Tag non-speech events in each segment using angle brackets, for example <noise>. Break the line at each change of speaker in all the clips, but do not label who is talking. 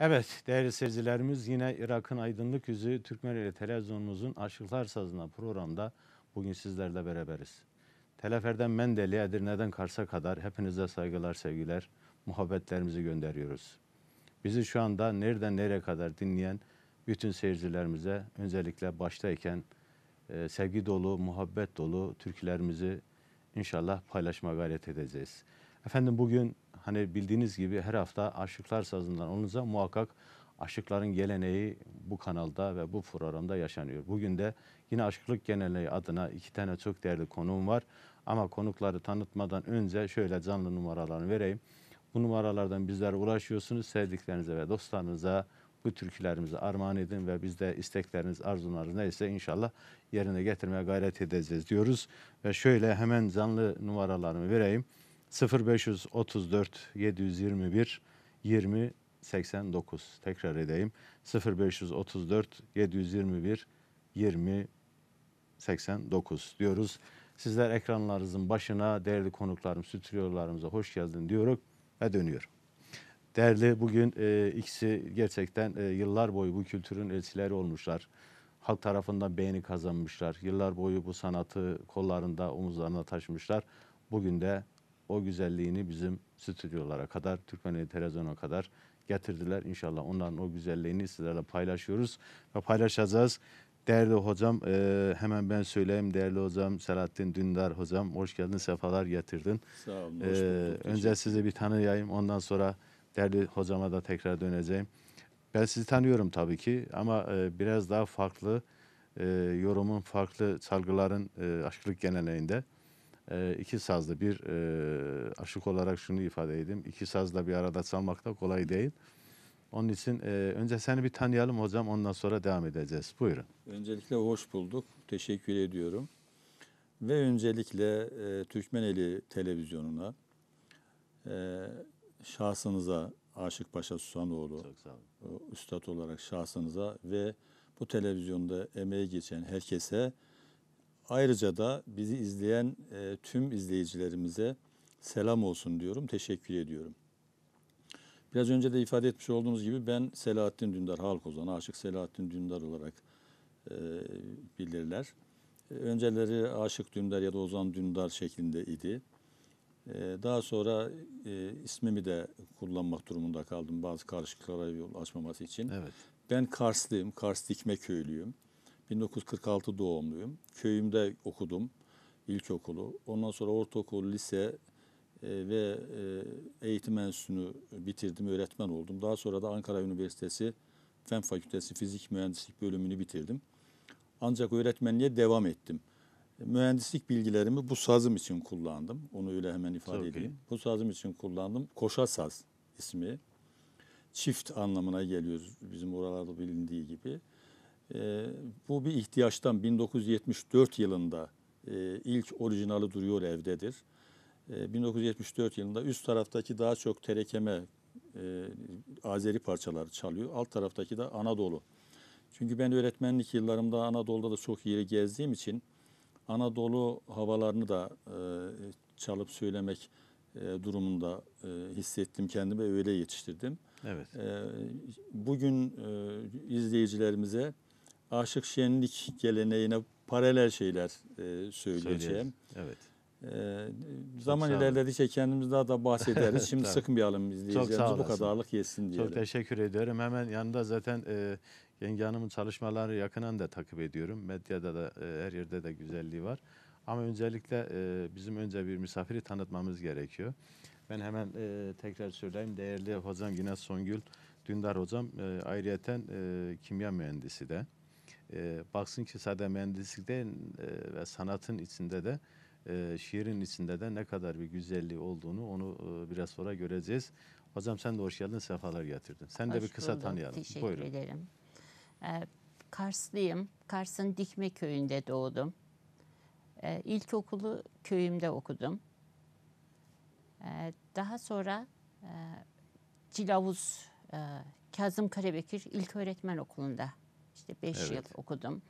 Evet değerli seyircilerimiz yine Irak'ın aydınlık yüzü Türkmeneli televizyonumuzun Aşıklar Sazına programda bugün sizlerle beraberiz. Teleferden Mendeli, Edirne'den Kars'a kadar hepinize saygılar, sevgiler, muhabbetlerimizi gönderiyoruz. Bizi şu anda nereden nereye kadar dinleyen bütün seyircilerimize öncelikle baştayken e, sevgi dolu, muhabbet dolu türkülerimizi inşallah paylaşma gayret edeceğiz. Efendim bugün hani bildiğiniz gibi her hafta Aşıklar Sazı'ndan olunca muhakkak aşıkların geleneği bu kanalda ve bu programda yaşanıyor. Bugün de yine Aşıklık Geleneği adına iki tane çok değerli konuğum var. Ama konukları tanıtmadan önce şöyle canlı numaralarını vereyim. Bu numaralardan bizlere ulaşıyorsunuz. Sevdiklerinize ve dostlarınıza bu türkülerimizi armağan edin ve biz de istekleriniz, arzularınız neyse inşallah yerine getirmeye gayret edeceğiz diyoruz. Ve şöyle hemen canlı numaralarımı vereyim. 0534 721 20 89 tekrar edeyim 0534 721 20 89 diyoruz. Sizler ekranlarınızın başına değerli konuklarım, stüdyolarımıza hoş geldin diyorum ve dönüyorum. Değerli bugün e, ikisi gerçekten e, yıllar boyu bu kültürün elçileri olmuşlar. Halk tarafından beğeni kazanmışlar. Yıllar boyu bu sanatı kollarında, omuzlarına taşımışlar. Bugün de o güzelliğini bizim stüdyolara kadar, Türkmeneli televizyona kadar getirdiler. İnşallah onların o güzelliğini sizlerle paylaşıyoruz ve paylaşacağız. Değerli hocam, e, hemen ben söyleyeyim. Değerli hocam Selahattin Dündar hocam, hoş geldin, sefalar getirdin.
Sağ olun.
Ee,
hoş bulduk.
önce sizi bir tanıyayım, ondan sonra değerli hocama da tekrar döneceğim. Ben sizi tanıyorum tabii ki ama e, biraz daha farklı e, yorumun, farklı çalgıların e, aşklık geleneğinde e, iki sazlı bir e, aşık olarak şunu ifade edeyim. İki sazla bir arada çalmak da kolay değil. Onun için e, önce seni bir tanıyalım hocam, ondan sonra devam edeceğiz. Buyurun.
Öncelikle hoş bulduk. Teşekkür ediyorum. Ve öncelikle e, Türkmeneli televizyonuna, e, şahsınıza Aşık Paşa Susanoğlu,
Çok sağ olun.
üstad olarak şahsınıza ve bu televizyonda emeği geçen herkese ayrıca da bizi izleyen e, tüm izleyicilerimize selam olsun diyorum. Teşekkür ediyorum. Biraz önce de ifade etmiş olduğunuz gibi ben Selahattin Dündar Halk Ozanı, Aşık Selahattin Dündar olarak e, bilirler. E, önceleri Aşık Dündar ya da Ozan Dündar şeklinde idi. E, daha sonra e, ismimi de kullanmak durumunda kaldım bazı karışıklıklara yol açmaması için.
Evet.
Ben Karslıyım, Kars Dikme köylüyüm. 1946 doğumluyum. Köyümde okudum ilkokulu. Ondan sonra ortaokul, lise e, ve e, eğitim enstitüsünü bitirdim, öğretmen oldum. Daha sonra da Ankara Üniversitesi Fen Fakültesi Fizik Mühendislik bölümünü bitirdim. Ancak öğretmenliğe devam ettim. Mühendislik bilgilerimi bu sazım için kullandım. Onu öyle hemen ifade
Çok iyi.
edeyim. Bu sazım için kullandım. Koşa saz ismi. Çift anlamına geliyor bizim oralarda bilindiği gibi. Ee, bu bir ihtiyaçtan 1974 yılında e, ilk orijinali duruyor evdedir. Ee, 1974 yılında üst taraftaki daha çok terekeme e, Azeri parçaları çalıyor. Alt taraftaki de Anadolu. Çünkü ben öğretmenlik yıllarımda Anadolu'da da çok yeri gezdiğim için Anadolu havalarını da e, çalıp söylemek e, durumunda e, hissettim kendimi öyle yetiştirdim.
Evet.
Ee, Bugün e, izleyicilerimize Aşık Şenlik geleneğine paralel şeyler e, söyleyeceğim.
Evet.
Ee, Zaman ilerledikçe kendimiz daha da bahsederiz. Şimdi <laughs> sıkmayalım izleyicilerimizi bu kadarlık yesin diyelim.
Çok teşekkür ediyorum. Hemen yanında zaten e, yenge hanımın çalışmaları yakından da takip ediyorum. Medyada da e, her yerde de güzelliği var. Ama öncelikle e, bizim önce bir misafiri tanıtmamız gerekiyor. Ben hemen e, tekrar söyleyeyim. Değerli hocam yine Songül Dündar hocam e, ayrıyeten e, kimya mühendisi de. E, baksın ki sadece mühendislik değil e, ve sanatın içinde de e, şiirin içinde de ne kadar bir güzelliği olduğunu onu e, biraz sonra göreceğiz. Hocam sen de hoş geldin, sefalar getirdin. Sen de
Hoş
bir kısa
bulduk,
tanıyalım.
Teşekkür
Buyurun.
ederim. Ee, Karslıyım. Kars'ın Dikme köyünde doğdum. Ee, ilkokulu köyümde okudum. Ee, daha sonra e, Cilavuz e, Kazım Karabekir İlköğretmen Okulu'nda işte 5
Evet.
yıl okudum.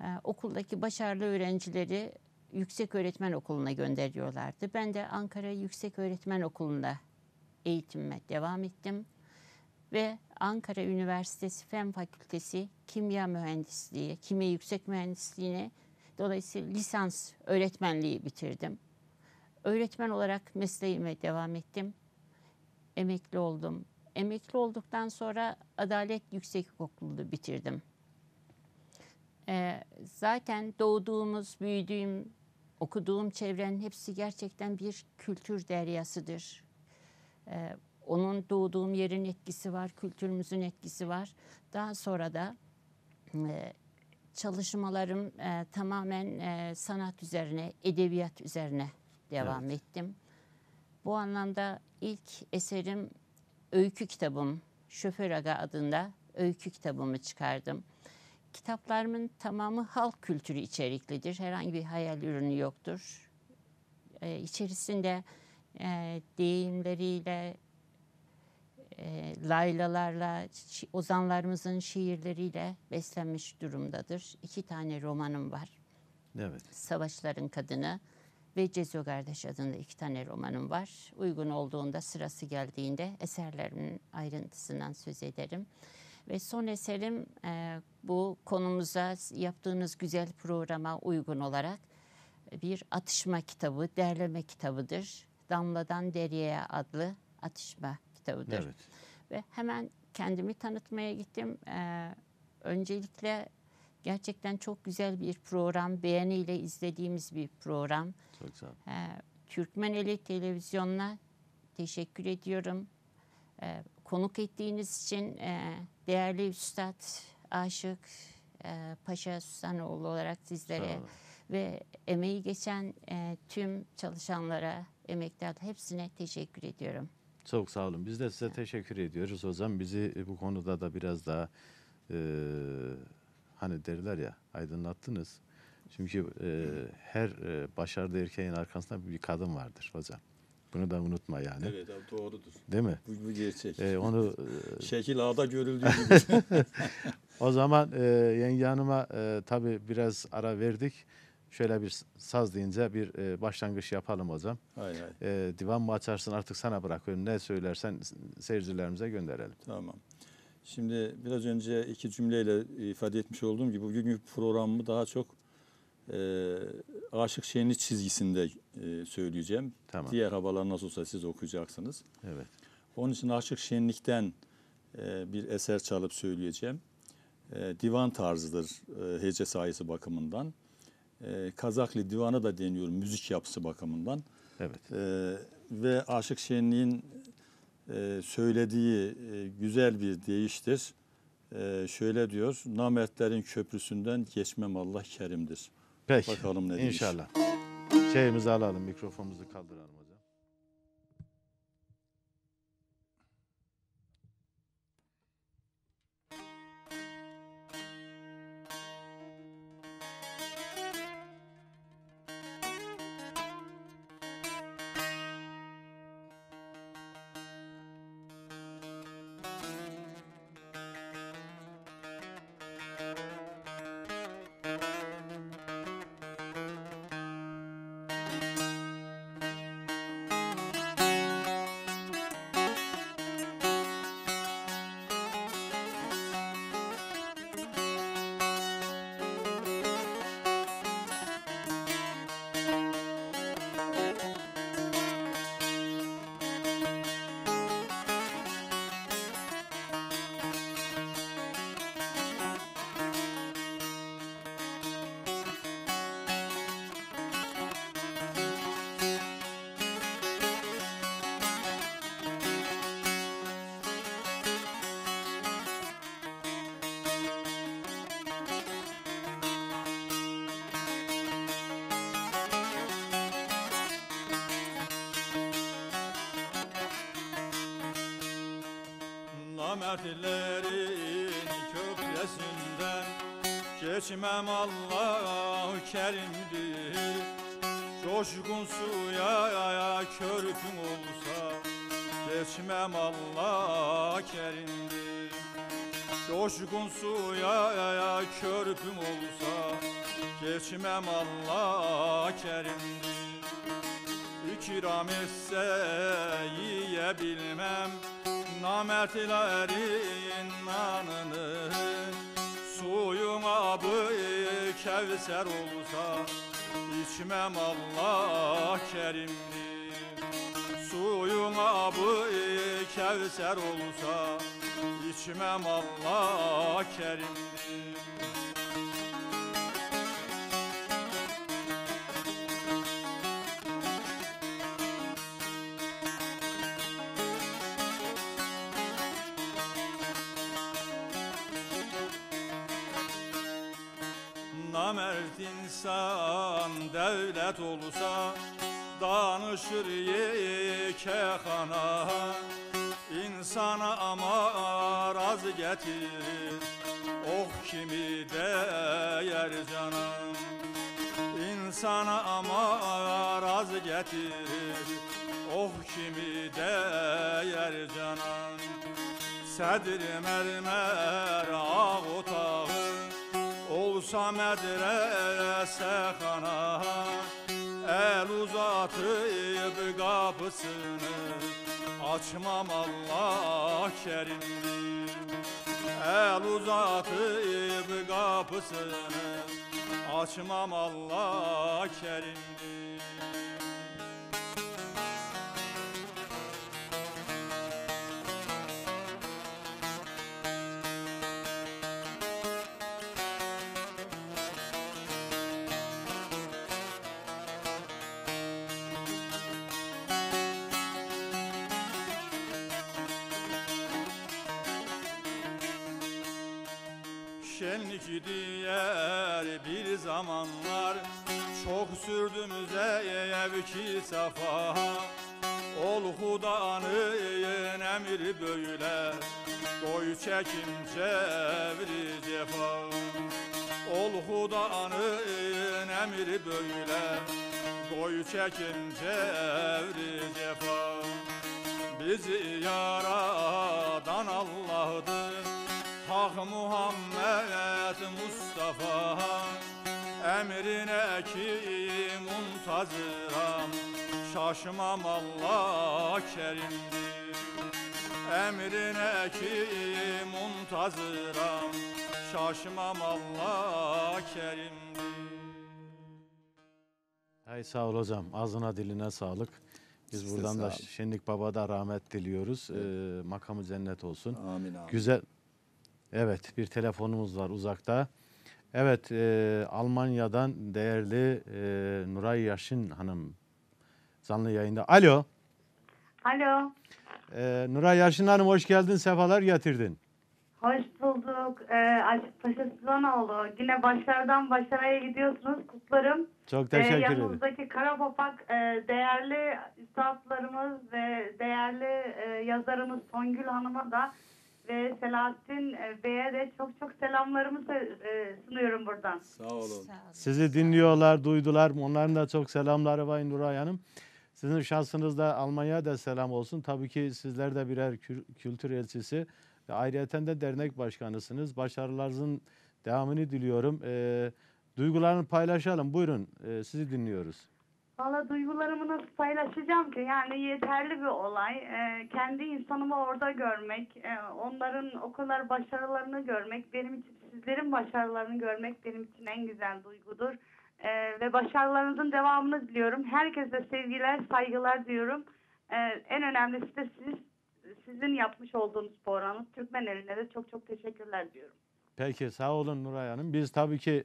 Ee, okuldaki başarılı öğrencileri Yüksek Öğretmen Okulu'na gönderiyorlardı. Ben de Ankara Yüksek Öğretmen Okulu'nda eğitimime devam ettim. Ve Ankara Üniversitesi Fen Fakültesi Kimya Mühendisliği, Kimya Yüksek Mühendisliğine dolayısıyla lisans öğretmenliği bitirdim. Öğretmen olarak mesleğime devam ettim. Emekli oldum. Emekli olduktan sonra Adalet Yüksekokulu'nu bitirdim. Ee, zaten doğduğumuz, büyüdüğüm, okuduğum çevrenin hepsi gerçekten bir kültür deryasıdır. Ee, onun doğduğum yerin etkisi var, kültürümüzün etkisi var. Daha sonra da e, çalışmalarım e, tamamen e, sanat üzerine, edebiyat üzerine devam
Evet.
ettim. Bu anlamda ilk eserim öykü kitabım, Şoför Aga adında öykü kitabımı çıkardım. Kitaplarımın tamamı halk kültürü içeriklidir. Herhangi bir hayal ürünü yoktur. Ee, içerisinde e, deyimleriyle, e, laylalarla, şi- ozanlarımızın şiirleriyle beslenmiş durumdadır. İki tane romanım var.
Evet.
Savaşların Kadını ve Cezo Kardeş adında iki tane romanım var. Uygun olduğunda sırası geldiğinde eserlerimin ayrıntısından söz ederim. Ve son eserim e, bu konumuza yaptığınız güzel programa uygun olarak bir atışma kitabı, derleme kitabıdır. Damladan Derya'ya adlı atışma kitabıdır.
Evet.
Ve hemen kendimi tanıtmaya gittim. Ee, öncelikle gerçekten çok güzel bir program, beğeniyle izlediğimiz bir program.
Çok sağ ol.
Ee, Türkmeneli Televizyonu'na teşekkür ediyorum. Ee, konuk ettiğiniz için e, değerli Üstad Aşık e, Paşa Susanoğlu olarak sizlere ve emeği geçen e, tüm çalışanlara, emektar hepsine teşekkür ediyorum.
Çok sağ olun. Biz de size teşekkür ediyoruz. O zaman bizi bu konuda da biraz daha e, hani derler ya aydınlattınız. Çünkü e, her e, başarılı erkeğin arkasında bir kadın vardır hocam. Bunu da unutma yani.
Evet abi doğrudur.
Değil mi?
Bu, bu gerçek.
E, onu <laughs> e,
Şekil A'da görüldüğü <laughs> gibi.
o zaman e, yenge hanıma e, tabii biraz ara verdik. Şöyle bir saz deyince bir e, başlangıç yapalım hocam.
hay hay.
E, divan mı açarsın artık sana bırakıyorum. Ne söylersen seyircilerimize gönderelim.
Tamam. Şimdi biraz önce iki cümleyle ifade etmiş olduğum gibi bugünkü programımı daha çok e, Aşık Şenlik çizgisinde e, söyleyeceğim.
Tamam.
Diğer havalar nasıl olsa siz okuyacaksınız.
Evet.
Onun için Aşık Şenlik'ten e, bir eser çalıp söyleyeceğim. E, divan tarzıdır e, hece sayısı bakımından. E, Kazaklı divanı da deniyor müzik yapısı bakımından.
Evet.
Ee, ve Aşık Şenlik'in e, söylediği e, güzel bir deyiştir. E, şöyle diyor, namertlerin köprüsünden geçmem Allah kerimdir.
Peki.
Bakalım ne demiş.
İnşallah. Şeyimizi alalım, mikrofonumuzu kaldıralım
Geçmem Allah kerimdir Coşkun suya körpüm olsa Geçmem Allah kerimdir Coşkun suya körpüm olsa Geçmem Allah kerimdir İkram etse yiyebilmem Namertlerin nanını kevser olsa içmem Allah kerimdir. Suyun abı kevser olsa içmem Allah kerimdir insan devlet olsa Danışır yekehana İnsana ama raz getirir Oh kimi değer canım İnsana ama raz getirir Oh kimi değer canım Sedir mermer ağ otağı Olsa medrese xana El uzatıp kapısını. Açmam Allah kerimdir El uzatıp kapısını. Açmam Allah kerimdir zamanlar Çok sürdüm zevki safa Ol Hudanın emri böyle Koy çekim çevri cefa. Ol Hudanın emri böyle Koy çekim çevri cefa. Bizi yaradan Allah'dır Hak Muhammed Mustafa Emrine ki muntazıram Şaşmam Allah kerimdir Emrine ki muntazıram Şaşmam Allah kerimdir
Hay sağ ol hocam. Ağzına diline sağlık. Biz
Size
buradan da. Şenlik Baba da rahmet diliyoruz. Ee, makamı cennet olsun.
Amin amin.
Güzel. Evet bir telefonumuz var uzakta. Evet e, Almanya'dan değerli e, Nuray Yaşın Hanım canlı yayında. Alo.
Alo,
E, Nuray Yaşın Hanım hoş geldin sefalar getirdin.
hoş bulduk. Ee, Aşık Paşa Suzanoğlu. Yine başlardan başarıya gidiyorsunuz. Kutlarım.
Çok
Ee,
teşekkür ederim.
yanımızdaki Karapapak e, değerli üstadlarımız ve değerli e, yazarımız Songül Hanım'a da ve Selahattin e, Bey'e de çok çok selamlarımı se- e, sunuyorum buradan.
Sağ olun.
Sizi dinliyorlar, duydular. Onların da çok selamları var Nuray Hanım. Sizin şansınızda Almanya'ya da selam olsun. Tabii ki sizler de birer kü- kültür elçisi ve ayrıyeten de dernek başkanısınız. Başarılarınızın devamını diliyorum. Ee, duygularını paylaşalım. Buyurun, ee, sizi dinliyoruz.
Valla duygularımı nasıl paylaşacağım ki? Yani yeterli bir olay. Ee, kendi insanımı orada görmek, e, onların o kadar başarılarını görmek, benim için sizlerin başarılarını görmek benim için en güzel duygudur. Ee, ve başarılarınızın devamını diliyorum. Herkese sevgiler, saygılar diyorum. Ee, en önemlisi de siz, sizin yapmış olduğunuz programı Türkmen eline de çok çok teşekkürler diyorum.
Peki sağ olun Nuray Hanım. Biz tabii ki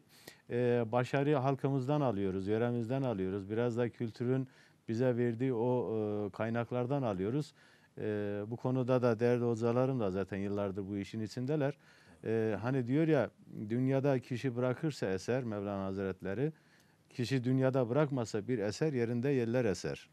e, başarıyı halkımızdan alıyoruz, yöremizden alıyoruz. Biraz da kültürün bize verdiği o e, kaynaklardan alıyoruz. E, bu konuda da değerli hocalarım da zaten yıllardır bu işin içindeler. E, hani diyor ya dünyada kişi bırakırsa eser Mevlana Hazretleri, kişi dünyada bırakmasa bir eser yerinde yerler eser.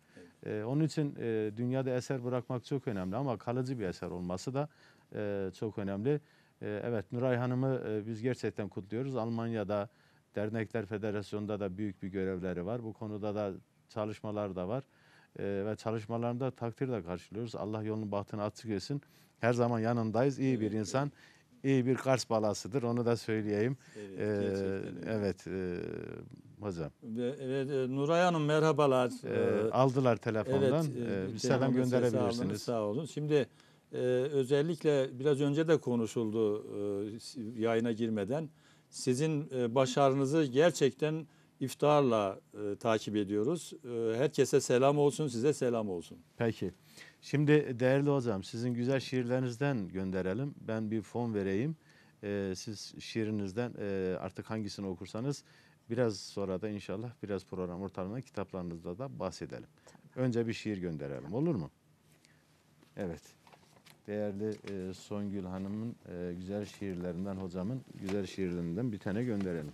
E, onun için e, dünyada eser bırakmak çok önemli ama kalıcı bir eser olması da e, çok önemli. Ee, Evet Nuray Hanım'ı e, biz gerçekten kutluyoruz. Almanya'da Dernekler Federasyonu'nda da büyük bir görevleri var. Bu konuda da çalışmalar da var. Ee, Ve çalışmalarında takdir de karşılıyoruz. Allah yolunu bahtını açık etsin. Her zaman yanındayız. İyi bir
Evet,
insan, iyi bir Kars balasıdır. Onu da söyleyeyim.
Evet,
Ee, evet e, hocam.
Ve, evet, e, Nuray Hanım merhabalar.
Ee, aldılar telefondan.
e,
Ee, bir selam
ses aldınız,
gönderebilirsiniz.
Sağ olun. Şimdi Ee, özellikle biraz önce de konuşuldu e, yayına girmeden. Sizin e, başarınızı gerçekten iftarla e, takip ediyoruz. E, herkese selam olsun, size selam olsun.
Peki. Şimdi değerli hocam sizin güzel şiirlerinizden gönderelim. Ben bir fon vereyim. Ee, siz şiirinizden e, artık hangisini okursanız biraz sonra da inşallah biraz program ortalığında kitaplarınızda da bahsedelim. Önce bir şiir gönderelim olur mu? Evet. Değerli e, Songül Hanım'ın e, güzel şiirlerinden hocamın güzel şiirlerinden bir tane gönderelim.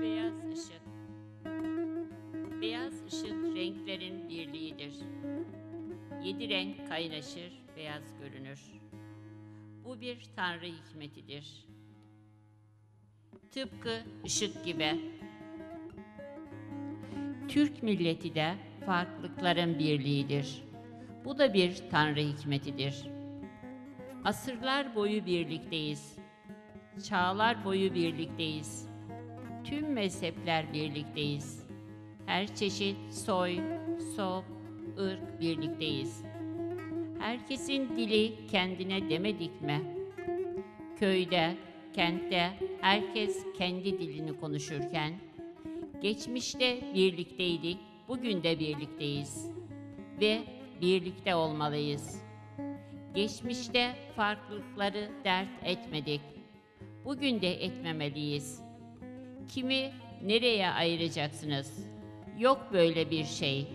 Beyaz ışık. Beyaz ışık renklerin birliğidir. Yedi renk kaynaşır, beyaz görünür. Bu bir tanrı hikmetidir. Tıpkı ışık gibi. Türk milleti de farklılıkların birliğidir. Bu da bir tanrı hikmetidir. Asırlar boyu birlikteyiz. Çağlar boyu birlikteyiz. Tüm mezhepler birlikteyiz. Her çeşit soy, sop, ırk birlikteyiz. Herkesin dili kendine demedik mi? Köyde, kentte herkes kendi dilini konuşurken, geçmişte birlikteydik, bugün de birlikteyiz ve birlikte olmalıyız. Geçmişte farklılıkları dert etmedik. Bugün de etmemeliyiz. Kimi nereye ayıracaksınız? Yok böyle bir şey.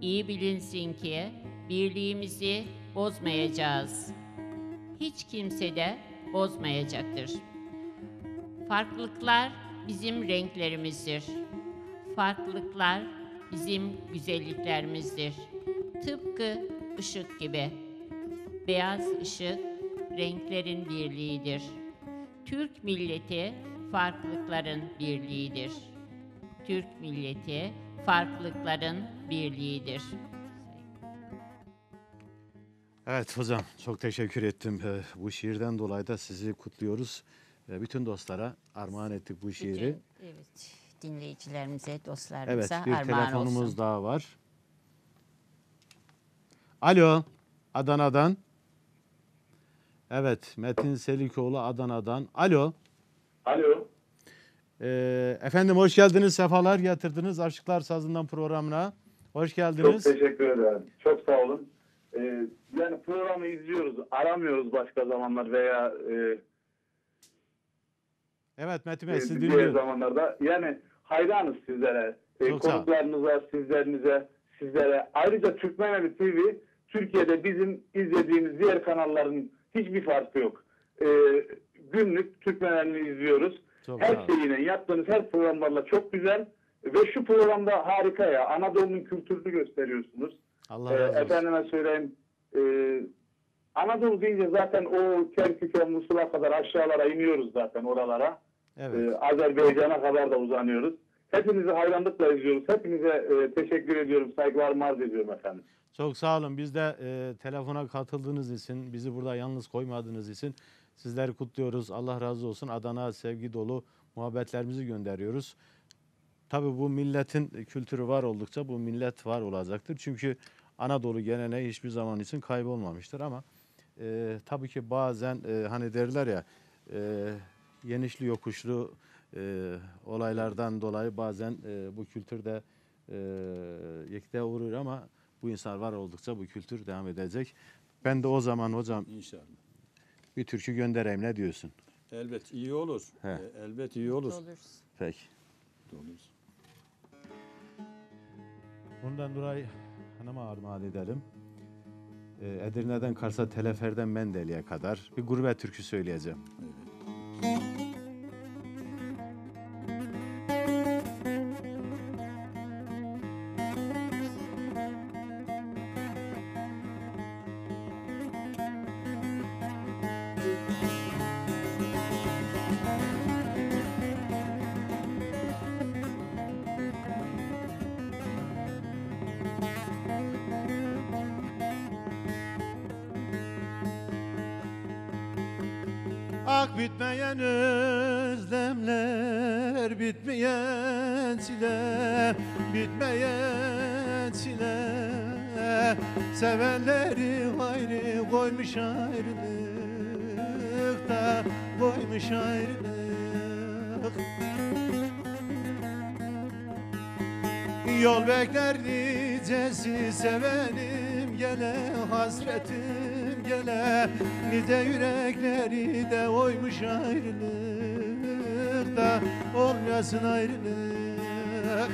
İyi bilinsin ki birliğimizi bozmayacağız. Hiç kimse de bozmayacaktır. Farklılıklar bizim renklerimizdir. Farklılıklar bizim güzelliklerimizdir. Tıpkı ışık gibi. Beyaz ışık renklerin birliğidir. Türk milleti farklılıkların birliğidir. Türk milleti farklılıkların birliğidir.
Evet hocam çok teşekkür ettim. Ee, Bu şiirden dolayı da sizi kutluyoruz. Ve bütün dostlara armağan ettik bu şiiri.
Bütün, evet, dinleyicilerimize,
Evet
dostlarımıza
bir
armağan
telefonumuz
olsun.
daha var. Alo Adana'dan. Evet Metin Selikoğlu Adana'dan. Alo.
Alo.
Ee, efendim hoş geldiniz. Sefalar getirdiniz Aşıklar Sazından programına. Hoş
Çok
geldiniz.
teşekkür ederim. Çok sağ olun. Ee, yani programı izliyoruz. Aramıyoruz başka zamanlar veya e,
Evet Metin Bey
e,
siz
diğer zamanlarda. Yani hayranız sizlere. E,
Çok sağ ol.
konuklarınıza, sizlerinize, sizlere. Ayrıca Türkmeneli TV Türkiye'de bizim izlediğimiz diğer kanalların hiçbir farkı yok. E, günlük Türkmenelini izliyoruz.
Çok
her
sağ ol.
şeyine yaptığınız her programlarla çok güzel. Ve şu programda harika ya. Anadolu'nun kültürünü gösteriyorsunuz.
Allah
Ee,
razı olsun.
efendime söyleyeyim e, Anadolu deyince zaten o Kerkük'e, Musul'a kadar aşağılara iniyoruz zaten oralara.
Evet.
Ee, Azerbaycan'a kadar da uzanıyoruz. Hepinizi hayranlıkla izliyoruz. Hepinize e, teşekkür ediyorum. Saygılarımı arz ediyorum efendim.
Çok sağ olun. Biz de e, telefona katıldığınız için, bizi burada yalnız koymadığınız için sizleri kutluyoruz. Allah razı olsun. Adana sevgi dolu muhabbetlerimizi gönderiyoruz. Tabii bu milletin kültürü var oldukça bu millet var olacaktır. Çünkü Anadolu geleneği hiçbir zaman için kaybolmamıştır ama e, tabii ki bazen e, hani derler ya e, yenişli yokuşlu e, olaylardan dolayı bazen e, bu kültürde e, yekte uğruyor ama bu insan var oldukça bu kültür devam edecek. Ben de o zaman hocam
İnşallah.
bir türkü göndereyim ne diyorsun?
Elbet iyi olur.
He.
E, Elbet iyi olur.
Oluruz.
Peki.
Oluruz.
Bundan dolayı hanıma armağan edelim. Ee, Edirne'den Kars'a Telefer'den Mendeli'ye kadar bir gurbet türkü söyleyeceğim.
Ah ayrı koymuş ayrılıkta, koymuş ayrılık. Yol bekler nicesi sevenim gele hasretim gele Nice yürekleri de oymuş ayrılıkta olmasın ayrılık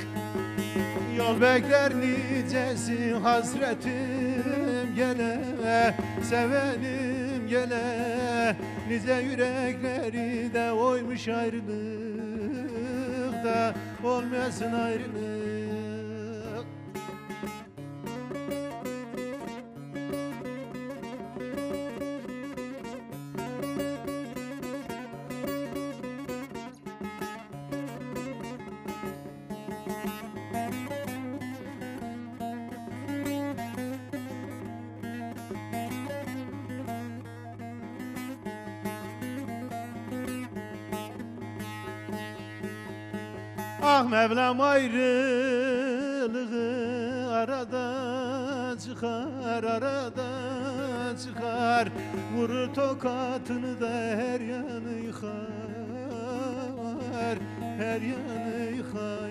Yol bekler nicesi hasretim gele Sevenim gele. Nice yürekleri de oymuş ayrılıkta olmasın ayrılık Mevlam ayrılığı arada çıkar arada çıkar. Vurur tokatını da her yanı yıkar Her yanı yıkar.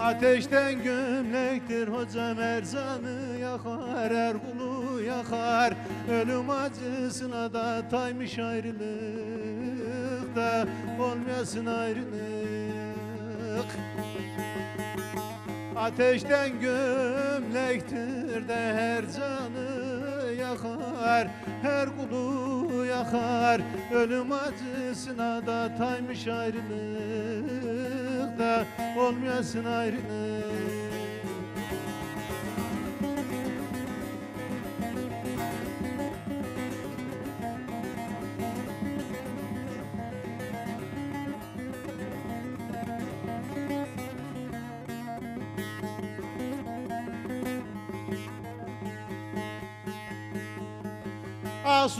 Ateşten gömlektir hocam erzanı yakar Erkulu yakar. Ölüm acısına da taymış ayrılıkta Olmayasın ayrılık. Ateşten gömlektir de her canı yakar Her kulu yakar. Ölüm acısına da taymış ayrılıkta Olmayasın ayrılık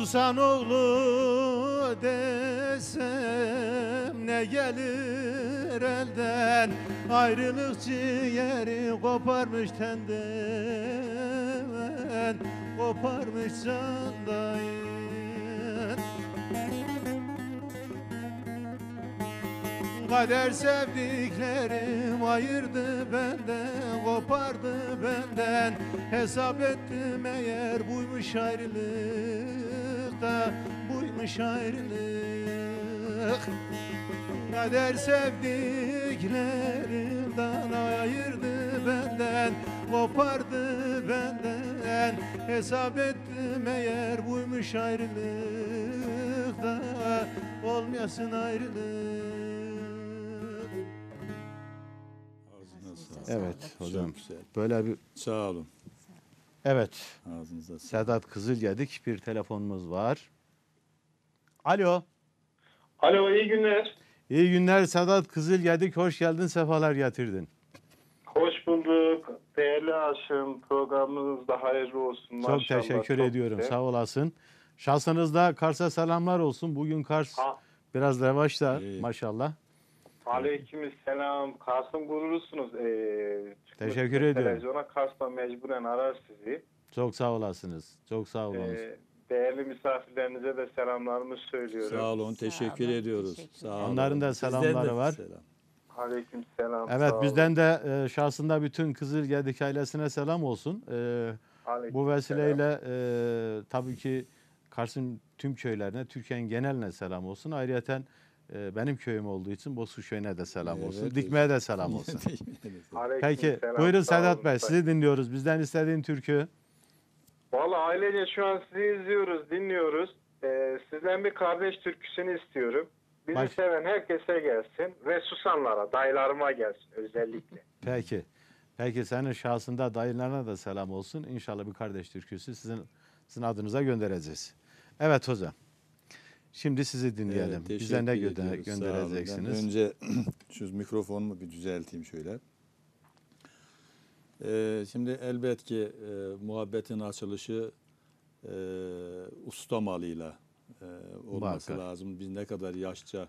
Susan oğlu desem ne gelir elden? Ayrılık ciğeri koparmış tenden Koparmış candan Kader sevdiklerim ayırdı benden Kopardı benden. Hesap ettim eğer buymuş ayrılık da Buymuş ayrılık Kader sevdiklerimden ayırdı benden Kopardı benden Hesap ettim eğer buymuş ayrılık da Olmayasın ayrılık. Evet hocam. Böyle bir
Sağ olun.
Evet
Ağzınıza sağlık.
Sedat Kızılgedik bir telefonumuz var. Alo.
Alo iyi günler.
İyi günler Sedat Kızılgedik. Hoş geldin, sefalar getirdin.
Hoş bulduk. Değerli Aşım programınız da hayırlı olsun.
Çok
maşallah.
teşekkür
Çok
ediyorum.
güzel.
Sağ olasın. Şahsınızda Kars'a selamlar olsun. Bugün Kars
Ha,
biraz revaçta
İyi.
maşallah.
Aleykümselam. Kars'ın gururusunuz. Ee,
Teşekkür ediyorum.
Televizyona Kars'tan mecburen arar sizi.
Çok sağ olasınız. Çok sağ olunuz.
Ee, değerli misafirlerinize de selamlarımı söylüyorum.
Sağ olun. Teşekkür
olun,
ediyoruz.
teşekkür
Sağ olun.
Onların da selamları
de
var.
selam.
Aleykümselam.
Evet
sağ olun.
bizden de e, şahsında bütün Kızılgedik ailesine selam olsun. E, bu vesileyle e, tabii ki Kars'ın tüm köylerine, Türkiye'nin geneline selam olsun. Ayrıca e, benim köyüm olduğu için Bozkurt köyüne de selam olsun.
Evet,
Dikme'ye de selam <laughs> olsun. Peki
Aleykümselam,
buyurun Sedat. Bey sizi dinliyoruz. Bizden istediğin türkü.
Valla ailece şu an sizi izliyoruz, dinliyoruz. Ee, sizden bir kardeş türküsünü istiyorum. Bizi
Baş-
seven herkese gelsin ve susanlara, dayılarıma gelsin özellikle. <laughs>
Peki. Peki senin şahsında dayılarına da selam olsun. İnşallah bir kardeş türküsü sizin sizin adınıza göndereceğiz. Evet hocam. Şimdi sizi dinleyelim.
Evet,
Bizden ne gönder-
ediyoruz.
Göndereceksiniz?
önce <clears throat> şu mikrofonumu bir düzelteyim şöyle. Ee, şimdi elbet ki e, muhabbetin açılışı e, usta malıyla e, olması
Muhakkak.
lazım. Biz ne kadar yaşça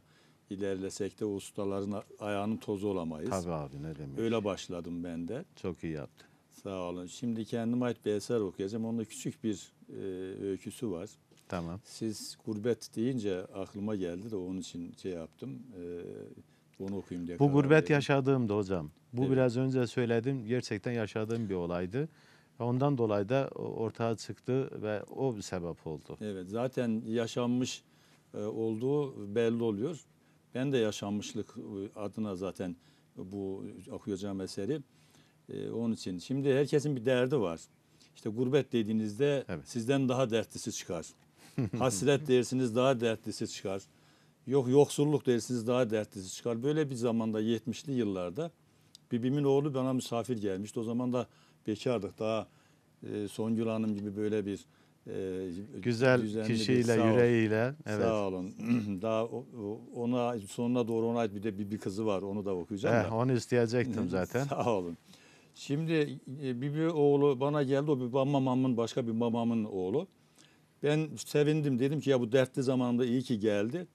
ilerlesek de o ustaların ayağının tozu olamayız.
Tabii abi ne demek.
Öyle başladım ben de.
Çok iyi yaptın.
Sağ olun. Şimdi kendime ait bir eser okuyacağım. Onda küçük bir e, öyküsü var.
Tamam.
Siz gurbet deyince aklıma geldi de onun için şey yaptım. E, onu okuyayım diye
Bu gurbet
verdim.
yaşadığımda hocam. Bu
Evet.
biraz önce söyledim. Gerçekten yaşadığım bir olaydı. Ondan dolayı da ortaya çıktı ve o bir sebep oldu.
Evet zaten yaşanmış olduğu belli oluyor. Ben de yaşanmışlık adına zaten bu okuyacağım eseri. Onun için. Şimdi herkesin bir derdi var. İşte gurbet dediğinizde
Evet.
sizden daha dertlisi çıkar. Hasret dersiniz daha dertlisi çıkar. Yok yoksulluk dersiniz daha dertlisi çıkar. Böyle bir zamanda 70'li yıllarda bibimin oğlu bana misafir gelmişti. O zaman da bekardık. Daha e, Songül Hanım gibi böyle bir e,
Güzel
düzenli bir-
kişiyle,
ol.
yüreğiyle. Evet.
Sağ olun. <clears throat> Daha ona sonuna doğru ona ait bir de bir, bir kızı var. Onu da okuyacağım
Eh,
da.
onu isteyecektim <laughs> zaten.
Sağ olun. Şimdi e, bir, bir oğlu bana geldi. O bir babamın başka bir babamın oğlu. Ben sevindim. Dedim ki ya bu dertli zamanımda iyi ki geldi.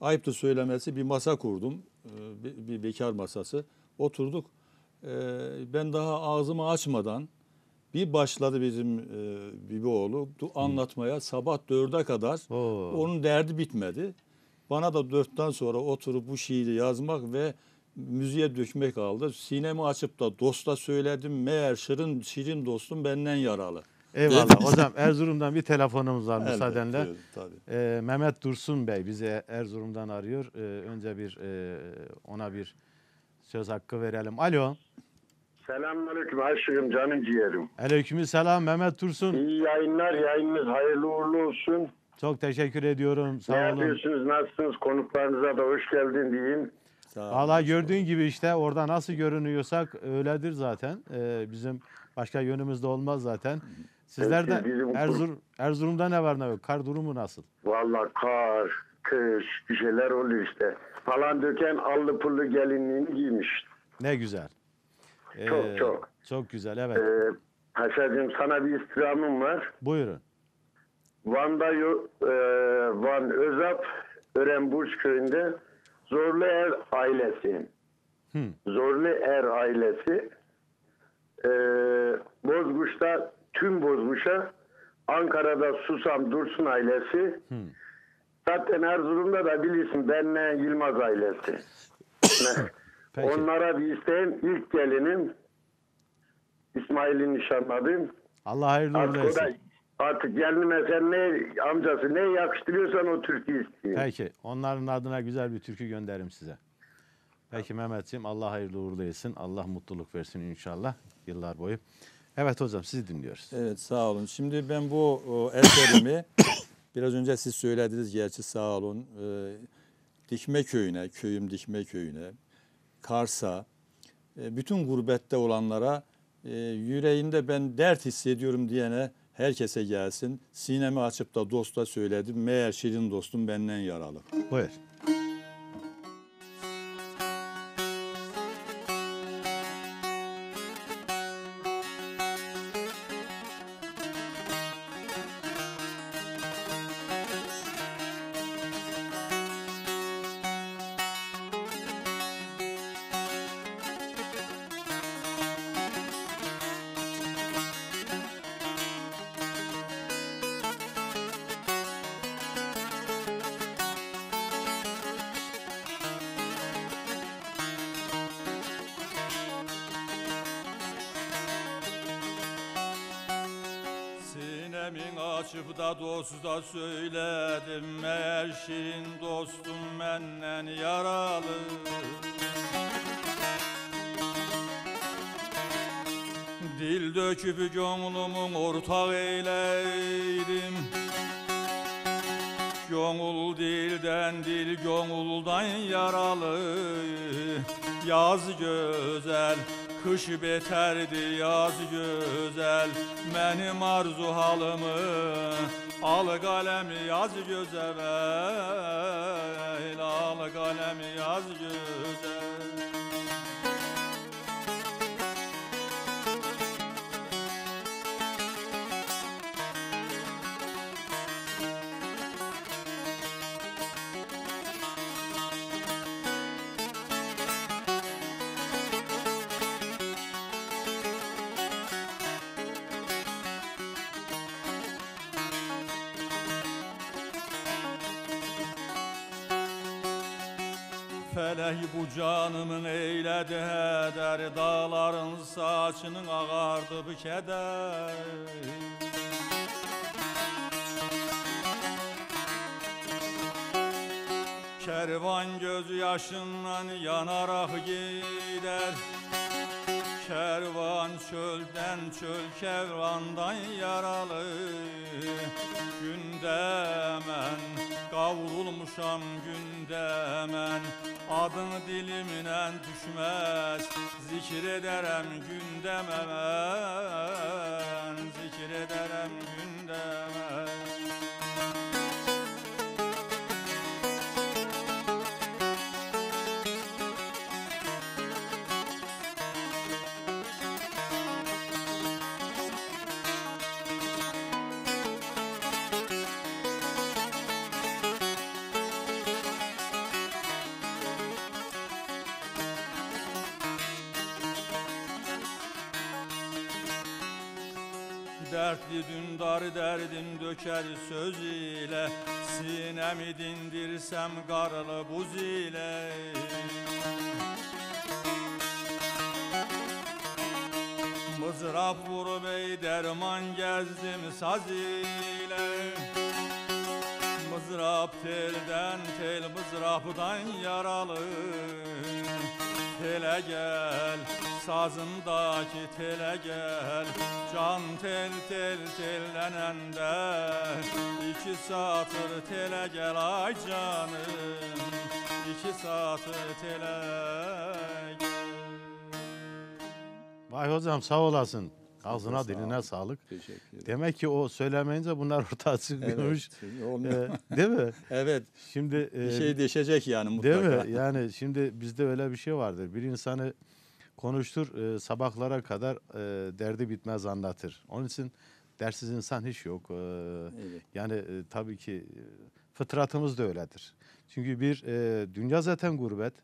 Ayıptır söylemesi bir masa kurdum. e, Bir, bir bekar masası. Oturduk. E, Ben daha ağzımı açmadan bir başladı bizim e, Bibi oğlu du- anlatmaya sabah dörde kadar.
Oo.
Onun derdi bitmedi. Bana da dörtten sonra oturup bu şiiri yazmak ve müziğe dökmek kaldı. Sinemi açıp da dosta söyledim. Meğer şirin, şirin dostum benden yaralı.
Eyvallah. Hocam Erzurum'dan bir telefonumuz var müsaadenle.
buyurun, tabii.
Ee, Mehmet Dursun Bey bize Erzurum'dan arıyor. Ee, önce bir e, ona bir söz hakkı verelim. Alo.
Selamünaleyküm aşığım canım ciğerim.
Aleykümselam Mehmet Dursun.
İyi yayınlar yayınınız hayırlı uğurlu olsun.
Çok teşekkür ediyorum.
ne
Sağ olun.
yapıyorsunuz nasılsınız konuklarınıza da hoş geldin diyeyim.
Sağ olun.
Valla gördüğün gibi işte orada nasıl görünüyorsak öyledir zaten. Ee, bizim başka yönümüz de olmaz zaten. Sizlerde
Peki, bizim-
Erzurum, Erzurum'da ne var ne yok? Kar durumu nasıl?
Vallahi kar, kış bir şeyler oluyor işte. Falan döken allı pullu gelinliğini giymiş.
Ne güzel.
Çok, çok.
Çok güzel evet.
Ee, Haşacığım sana bir istirhamım var.
Buyurun.
Van'da yo- e, Van Özap Örenburç köyünde Zorlu Er ailesi.
Hı.
Zorlu Er ailesi e, Bozkuş'ta tüm Bozkuş'a Ankara'da Susam Dursun ailesi
Hı.
zaten Erzurum'da da bilirsin Benle Yılmaz ailesi. <coughs> Onlara bir isteğim ilk gelinim İsmail'i nişanladım.
Allah hayırlı uğurlu etsin.
artık gelinime sen ne amcası ne yakıştırıyorsan o türkü istiyor.
Peki. Onların adına güzel bir türkü gönderim size. Peki Mehmetciğim Allah hayırlı uğurlu etsin. Allah mutluluk versin inşallah yıllar boyu. Evet hocam sizi dinliyoruz.
Evet sağ olun. Şimdi ben bu o, eserimi <coughs> biraz önce siz söylediniz gerçi sağ olun. E, Dikme köyüne, köyüm Dikme köyüne, Kars'a, e, bütün gurbette olanlara e, yüreğimde ben dert hissediyorum diyene herkese gelsin. Sinemi açıp da dosta söyledim. Meğer şirin dostum benden yaralı.
Buyur.
Söyledim Meğer şirin dostum benden yaralı. Dil döküp gönlümün ortak eyleydim Gönül dilden dil gönülden yaralı. Yaz güzel kış beterdi yaz güzel Benim arzu halımı. Al kalemi yaz güzel Al kalemi yaz güzel Felek bu canımın eyledi heder Dağların saçının ağardı bu keder Kervan göz yaşından yanarak gider Kervan çölden çöl kervandan yaralı. Gündemen kavrulmuşam gündemen Adın dilimden düşmez. Zikrederem gündemen Zikrederem gündemen dündar derdim döker söz ile Sinemi dindirsem karlı buz ile. Mızrap vur bey derman gezdim saz ile. Mızrap telden tel mızraptan yaralı Tele gel sazındaki tele gel. Can tel tel tellenende iki satır tele gel ay canım. İki satır tele gel.
Vay hocam sağ olasın. Ağzına
sağ
diline sağlık.
Teşekkür ederim.
Demek ki o söylemeyince bunlar ortaya çıkıyormuş.
Evet.
Ee, değil mi? <laughs>
evet.
Şimdi
Bir
e,
şey deşecek yani mutlaka.
Değil mi? <laughs> Yani şimdi bizde öyle bir şey vardır. Bir insanı konuştur e, sabahlara kadar e, derdi bitmez anlatır. Onun için dersiz insan hiç yok. E,
Evet.
yani e, tabii ki e, fıtratımız da öyledir. Çünkü bir e, dünya zaten gurbet.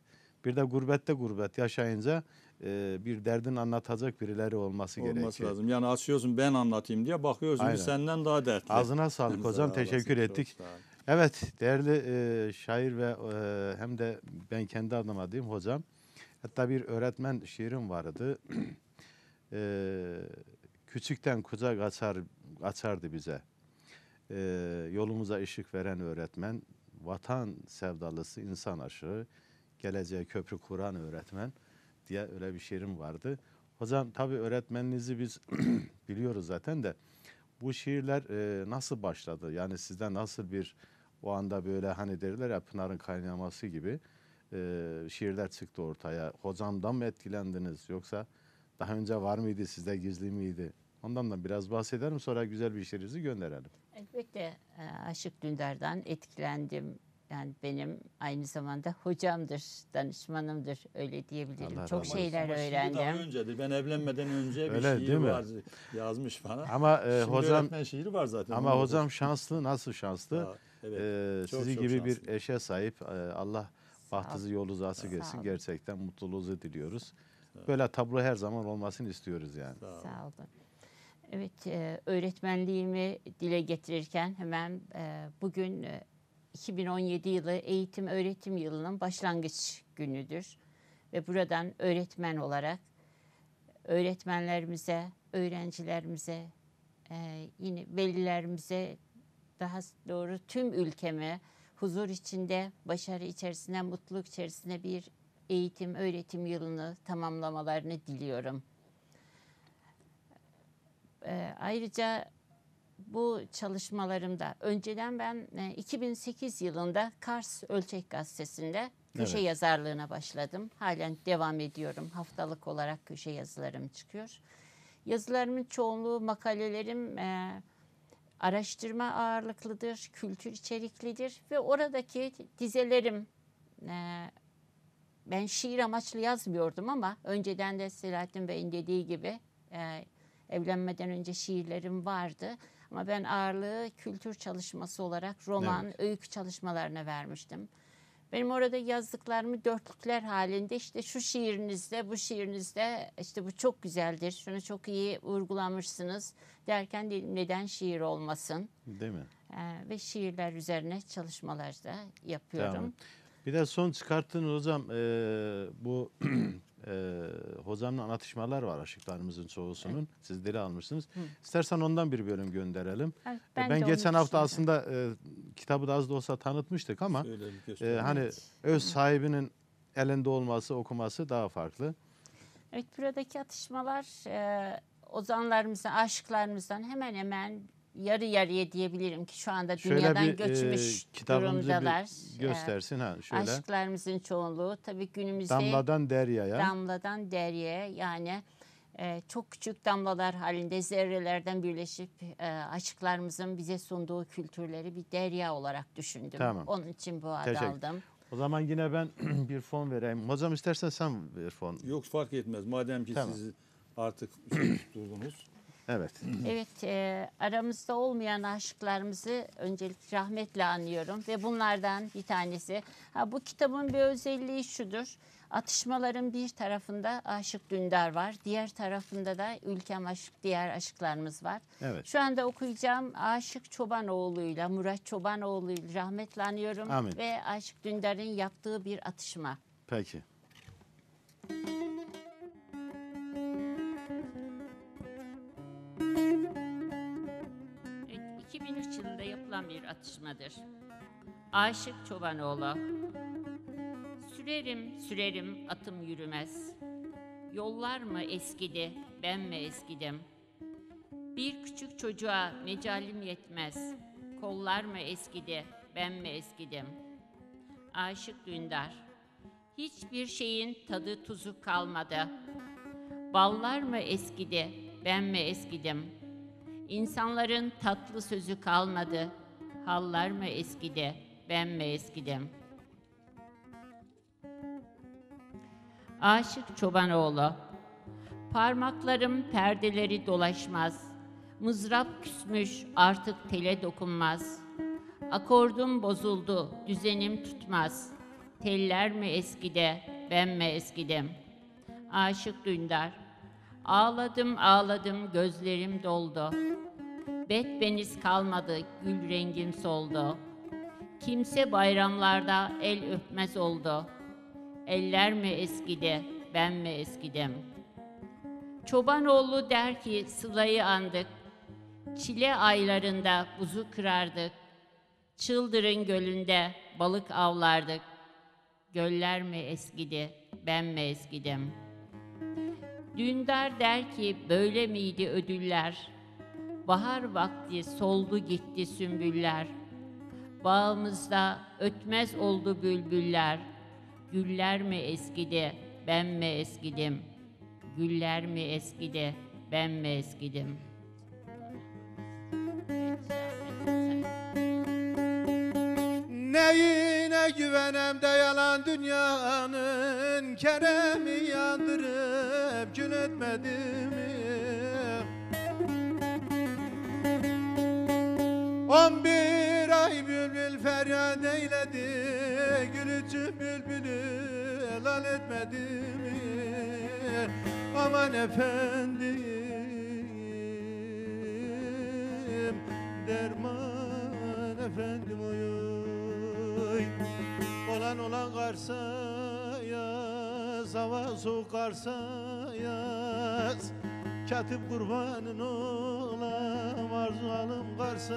Bir de gurbette gurbet yaşayınca e, bir derdin anlatacak birileri olması,
Olması
gerekiyor.
lazım. Yani açıyorsun ben anlatayım diye bakıyorsun
Aynen.
senden daha dertli.
Ağzına <laughs> sağlık
Sağ
hocam.
olasın,
Teşekkür ettik.
sağ.
Evet değerli e, şair ve e, hem de ben kendi adıma diyeyim hocam. Hatta bir öğretmen şiirim vardı. <clears throat> e, küçükten kucak açar, açardı bize. E, yolumuza ışık veren öğretmen, vatan sevdalısı, insan aşığı, geleceğe köprü kuran öğretmen diye öyle bir şiirim vardı. Hocam tabii öğretmeninizi biz <clears throat> biliyoruz zaten de bu şiirler e, nasıl başladı? Yani sizden nasıl bir o anda böyle hani derler ya Pınar'ın kaynaması gibi e, şiirler çıktı ortaya. Hocamdan mı etkilendiniz yoksa daha önce var mıydı sizde gizli miydi? Ondan da biraz bahsedelim sonra güzel bir şiirinizi gönderelim.
Elbette e, Aşık Dündar'dan etkilendim. Yani benim aynı zamanda hocamdır, danışmanımdır öyle diyebilirim.
Allah
Çok şeyler
Ama şimdi Daha
öğrendim.
öncedir. Ben evlenmeden önce bir
Öyle,
şiir
değil mi?
var yazmış bana.
Ama e,
Şimdi
hocam
öğretmen şiiri var zaten.
ama hocam şanslı nasıl şanslı?
Ha, evet.
Ee,
Çok,
sizi
çok
gibi bir
şanslı.
eşe sahip e, Allah bahtınızı yolunuzu açık etsin.
olun.
Gerçekten mutluluğunuzu diliyoruz. Böyle tablo her zaman olmasını istiyoruz yani.
Sağ ol.
Sağ olun. Evet, e, öğretmenliğimi dile getirirken hemen e, bugün 2017 yılı eğitim öğretim yılının başlangıç günüdür. Ve buradan öğretmen olarak öğretmenlerimize, öğrencilerimize, e, yine velilerimize, daha doğru tüm ülkeme huzur içinde, başarı içerisinde, mutluluk içerisinde bir eğitim öğretim yılını tamamlamalarını diliyorum. Ee, ayrıca bu çalışmalarımda önceden ben e, 2008 yılında Kars Ölçek Gazetesi'nde köşe
Evet.
yazarlığına başladım. Halen devam ediyorum. Haftalık olarak köşe yazılarım çıkıyor. Yazılarımın çoğunluğu makalelerim e, araştırma ağırlıklıdır, kültür içeriklidir ve oradaki dizelerim e, ben şiir amaçlı yazmıyordum ama önceden de Selahattin Bey'in dediği gibi e, evlenmeden önce şiirlerim vardı. Ama ben ağırlığı kültür çalışması olarak roman,
Evet.
öykü çalışmalarına vermiştim. Benim orada yazdıklarımı dörtlükler halinde işte şu şiirinizde, bu şiirinizde işte bu çok güzeldir, şunu çok iyi vurgulamışsınız derken dedim neden şiir olmasın?
Değil mi?
Ee, ve şiirler üzerine çalışmalar da yapıyorum.
Tamam. Bir de son çıkarttığınız hocam e, bu <clears throat> e, hocamın anlatışmalar var aşıklarımızın çoğusunun. Siz dile almışsınız. İstersen ondan bir bölüm gönderelim.
Ha,
E,
ben
Ben, geçen hafta aslında e, kitabı da az da olsa tanıtmıştık ama e, hani
Evet.
öz sahibinin elinde olması, okuması daha farklı.
Evet buradaki atışmalar e, ozanlarımızdan, aşıklarımızdan hemen hemen yarı yarıya diyebilirim ki şu anda
Şöyle
dünyadan
bir e,
göçmüş
kitabımızı
durumdalar.
bir göstersin ha
E,
şöyle.
aşıklarımızın çoğunluğu tabii günümüzde
Damladan deryaya.
damladan deryaya yani e, çok küçük damlalar halinde zerrelerden birleşip e, aşıklarımızın bize sunduğu kültürleri bir derya olarak düşündüm.
Tamam.
Onun için bu adı
Teşekkür.
aldım.
O zaman yine ben <clears throat> bir fon vereyim. Hocam istersen sen bir fon.
Yok fark etmez. Madem ki
Tamam.
siz artık <clears throat> tutturdunuz.
Evet. <clears throat>
Evet, e, aramızda olmayan aşıklarımızı öncelikle rahmetle anıyorum ve bunlardan bir tanesi. Ha, bu kitabın bir özelliği şudur. Atışmaların bir tarafında Aşık Dündar var, diğer tarafında da Ülkem Aşık diğer aşıklarımız var.
Evet.
Şu anda okuyacağım Aşık Çobanoğlu'yla, Murat Çobanoğlu'yla rahmetle anıyorum
Amin.
ve Aşık Dündar'ın yaptığı bir atışma.
Peki.
Evet, yapılan bir atışmadır. Aşık Çobanoğlu. Sürerim, sürerim, atım yürümez. Yollar mı eskidi, ben mi eskidim? Bir küçük çocuğa mecalim yetmez. Kollar mı eskidi, ben mi eskidim? Aşık Dündar. Hiçbir şeyin tadı tuzu kalmadı. Ballar mı eskidi, ben mi eskidim? İnsanların tatlı sözü kalmadı. Hallar mı eskidi, ben mi eskidim? Aşık Çobanoğlu Parmaklarım perdeleri dolaşmaz. Mızrap küsmüş artık tele dokunmaz. Akordum bozuldu, düzenim tutmaz. Teller mi eskide, ben mi eskidim? Aşık Dündar Ağladım ağladım gözlerim doldu. Bet beniz kalmadı gül rengim soldu. Kimse bayramlarda el öpmez oldu. Eller mi eskidi ben mi eskidim? Çobanoğlu der ki Sıla'yı andık. Çile aylarında buzu kırardık. Çıldırın gölünde balık avlardık. Göller mi eskidi ben mi eskidim?'' Dündar der ki böyle miydi ödüller? Bahar vakti soldu gitti sümbüller. Bağımızda ötmez oldu bülbüller. Güller mi eskidi, ben mi eskidim? Güller mi eskidi, ben mi eskidim?
Neyine güvenem de yalan dünyanın Keremi yandırıp gün etmedi mi? On bir ay bülbül feryat eyledi Gülücü bülbülü lal etmedi mi? Aman efendim derman efendim oy Olan olan karsa yaz Hava soğuk karsa yaz Katip kurbanın olam Arzu alım karsa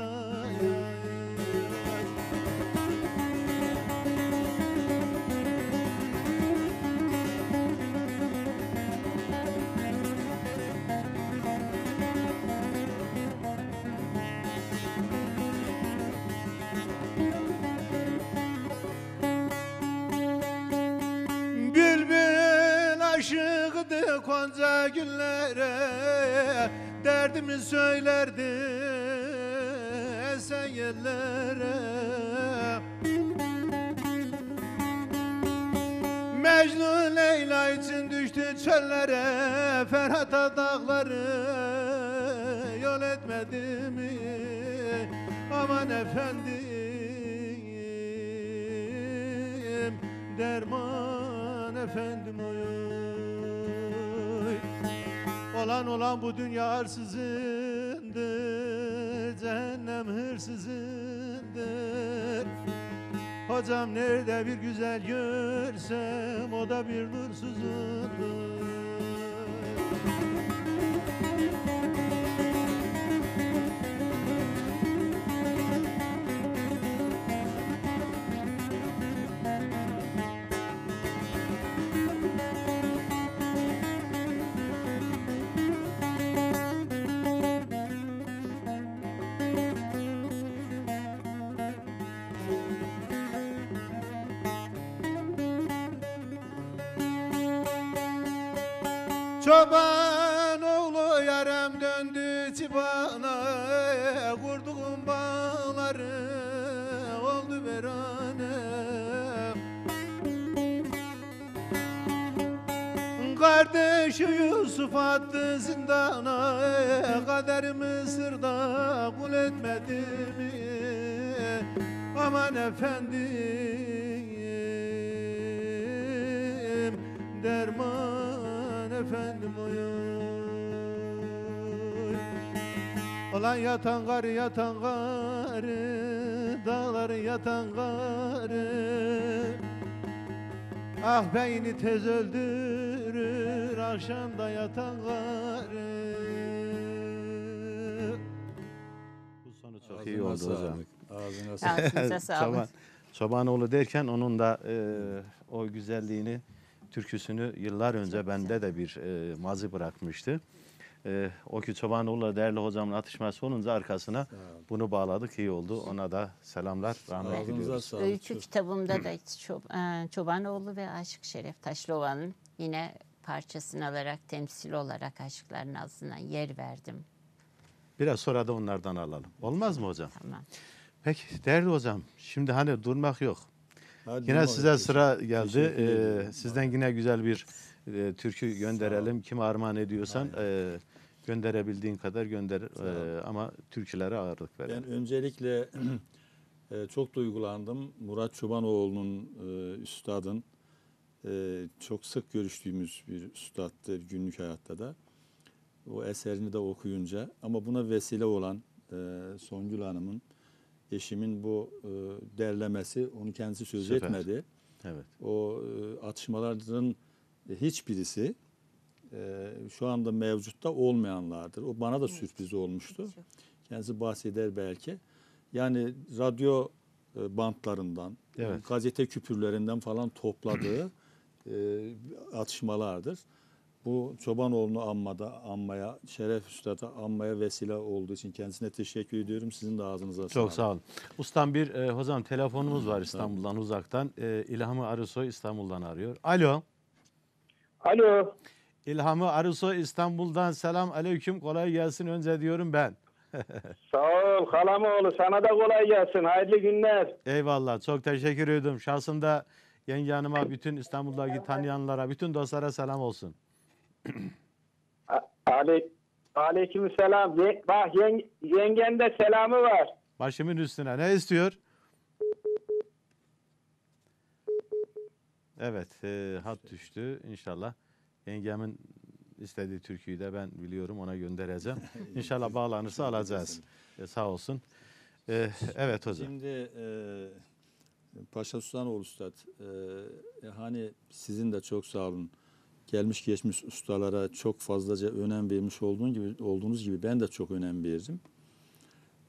konca güllere Derdimi söylerdi esen yerlere Mecnun Leyla için düştü çöllere Ferhat'a dağları yol etmedi mi? Aman efendim derman efendim oy oy. Olan olan bu dünya arsızındır Cehennem hırsızındır hocam nerede bir güzel görsem o da bir nursuzundur. Çoban oğlu yarem döndü çibana Kurduğum bağları oldu verane Kardeşi Yusuf attı zindana Kader Mısır'da kul etmedi mi? Aman efendim Olan yatan kar yatan kar Dağlar yatan kar Ah beyni tez öldürür Akşamda yatan kar
Bu sonu çok
Ağzına
iyi oldu hocam.
Ağzına sağlık. <laughs>
Çoban, Çobanoğlu derken onun da e, o güzelliğini, türküsünü yıllar önce bende de bir e, mazi bırakmıştı. E, o ki Çobanoğlu'la değerli hocamın atışması olunca arkasına bunu bağladık iyi oldu. Ona da selamlar, rahmet diliyoruz.
Öykü
Çok-
kitabımda da Çob- e, Çobanoğlu ve Aşık Şeref Taşlova'nın yine parçasını alarak, temsil olarak aşıkların ağzına yer verdim.
Biraz sonra da onlardan alalım. Olmaz mı hocam?
Tamam.
Peki değerli hocam şimdi hani durmak yok.
Hadi
Yine size sıra geldi. Ee, sizden yine güzel bir e, türkü gönderelim. Kime armağan ediyorsan e, gönderebildiğin kadar gönder. E, ama türkülere ağırlık verelim.
Ben öncelikle <clears throat> e, çok duygulandım. Murat Çobanoğlu'nun e, üstadın e, çok sık görüştüğümüz bir üstattır günlük hayatta da. O eserini de okuyunca ama buna vesile olan e, Songül Hanım'ın eşimin bu e, derlemesi onu kendisi söz
Süper.
etmedi.
Evet.
O e, atışmaların hiçbirisi e, şu anda mevcutta olmayanlardır. O bana da sürpriz olmuştu. Kendisi bahseder belki. Yani radyo e, bantlarından,
Evet.
gazete küpürlerinden falan topladığı e, atışmalardır. Bu Çobanoğlu'nu anmada, anmaya, Şeref Üstad'a anmaya vesile olduğu için kendisine teşekkür ediyorum. Sizin de ağzınıza sağlık.
Çok sağ olun. Ustam bir e, hocam telefonumuz var İstanbul'dan uzaktan. E, İlhamı Arısoy İstanbul'dan arıyor. Alo.
Alo.
İlhamı Arısoy İstanbul'dan selam aleyküm kolay gelsin önce diyorum ben. <laughs>
Sağ ol Kalamoğlu. Sana da kolay gelsin. Hayırlı günler.
Eyvallah çok teşekkür ediyorum. Şahsında yenge hanıma, bütün İstanbul'daki tanıyanlara, bütün dostlara selam olsun. <clears throat>
Ale Aleyküm selam. Ye bak yeng yengen de selamı var.
Başımın üstüne ne istiyor? Evet e, hat düştü inşallah. Yengemin istediği türküyü de ben biliyorum ona göndereceğim. <laughs> İnşallah bağlanırsa alacağız. E, sağ olsun. E, evet hocam.
Şimdi e, Paşa Sultanoğlu Üstad, e, hani sizin de çok sağ olun. Gelmiş geçmiş ustalara çok fazlaca önem vermiş olduğun gibi olduğunuz gibi ben de çok önem veririm.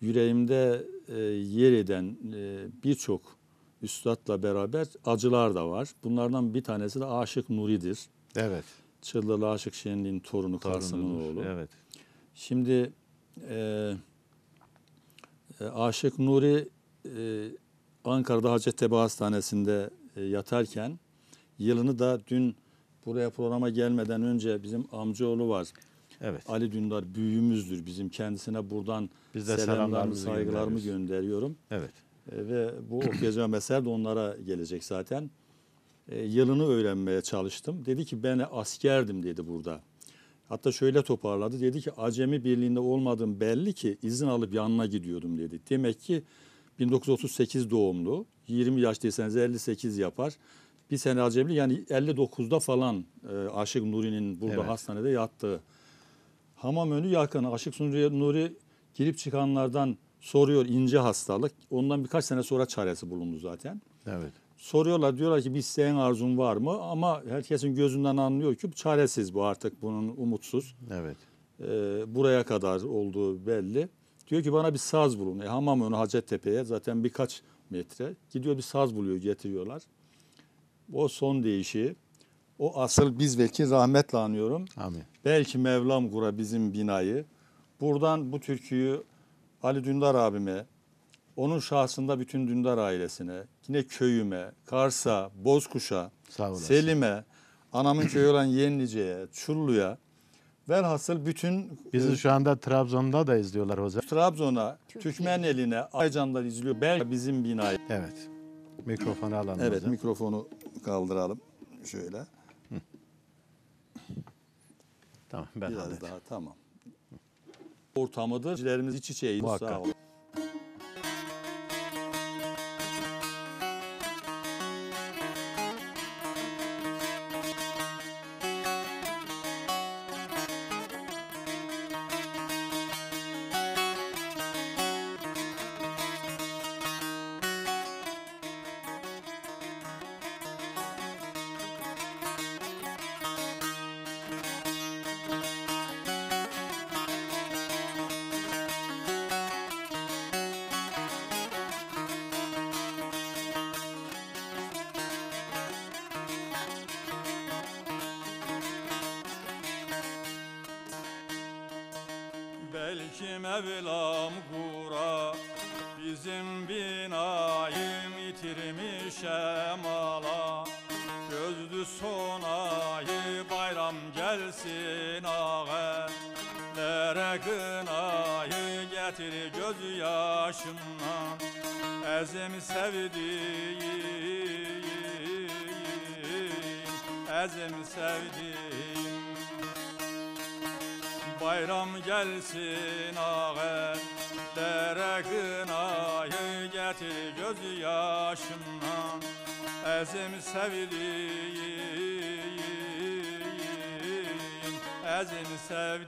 Yüreğimde e, yer eden e, birçok üstadla beraber acılar da var. Bunlardan bir tanesi de Aşık Nuri'dir.
Evet.
Çıldıralı Aşık Şenli'nin torunu Kasım'ın oğlu.
Evet.
Şimdi e, e, Aşık Nuri e, Ankara'da Hacettepe Hastanesi'nde e, yatarken yılını da dün buraya programa gelmeden önce bizim amcaoğlu var.
Evet.
Ali Dündar büyüğümüzdür bizim kendisine buradan
Biz de
selamlarımı, saygılarımı gönderiyorum.
Evet.
E, ve bu okuyacağım eser de onlara gelecek zaten. E, yılını öğrenmeye çalıştım. Dedi ki ben askerdim dedi burada. Hatta şöyle toparladı. Dedi ki acemi birliğinde olmadığım belli ki izin alıp yanına gidiyordum dedi. Demek ki 1938 doğumlu. 20 yaş deseniz 58 yapar. Bir sene acemli yani 59'da falan e, Aşık Nuri'nin burada
Evet.
hastanede yattığı. Hamam önü yakın. Aşık Nuri, Nuri girip çıkanlardan Soruyor ince hastalık. Ondan birkaç sene sonra çaresi bulundu zaten.
Evet.
Soruyorlar diyorlar ki bir isteğin arzun var mı? Ama herkesin gözünden anlıyor ki çaresiz bu artık bunun umutsuz.
Evet.
Ee, buraya kadar olduğu belli. Diyor ki bana bir saz bulun. E, Hamamönü Hacettepe'ye zaten birkaç metre. Gidiyor bir saz buluyor getiriyorlar. O son değişi. O asıl biz belki rahmetle anıyorum.
Amin.
Belki Mevlam kura bizim binayı. Buradan bu türküyü Ali Dündar abime, onun şahsında bütün Dündar ailesine, yine köyüme, Kars'a, Bozkuş'a. Selim'e, anamın köyü olan Yenice'ye, Çullu'ya, velhasıl bütün
Bizi
e,
şu anda Trabzon'da da izliyorlar hocam.
Trabzon'a,
Çok
Türkmeneli'ne, Aycan'dan izliyor. Belki bizim binayı.
Evet. Mikrofonu alalım
Evet
hocam.
mikrofonu kaldıralım şöyle.
Tamam ben
Biraz daha tamam. Ortamıdır. Cilerimiz iç içeyiz.
Muhakkak.
Sağ olun.
Belki Mevlam kura Bizim binayı yitirmiş emala. Gözlü son ayı bayram gelsin ağa. Lere kınayı getir göz yaşımdan Ezim sevdiğim Ezim sevdiğim Bayram gelsin ağa Dere kınayı getir göz yaşımdan Ezim sevdiğim Ezim sevdiğim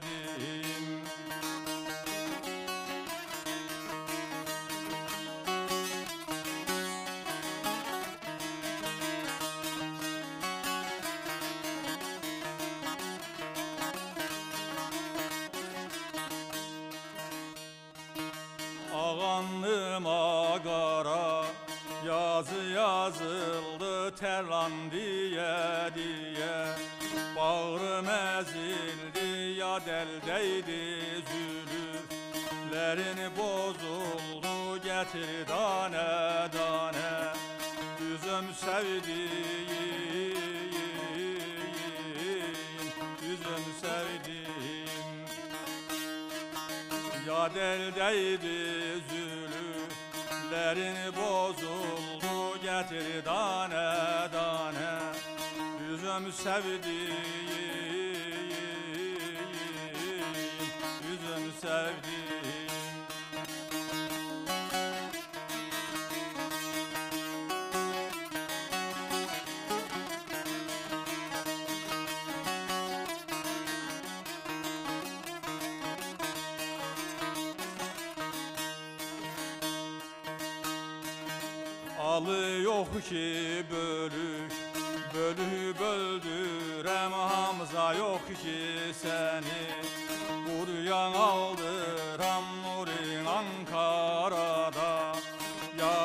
terlan diye diye Bağrım ezildi ya deldeydi zülüflerin bozuldu getir tane tane Üzüm sevdiğim Üzüm sevdiğim ya deldeydi zülüflerin bozuldu getir Üzüm sevdiğim Üzüm sevdiğim. Alı yok ki bölük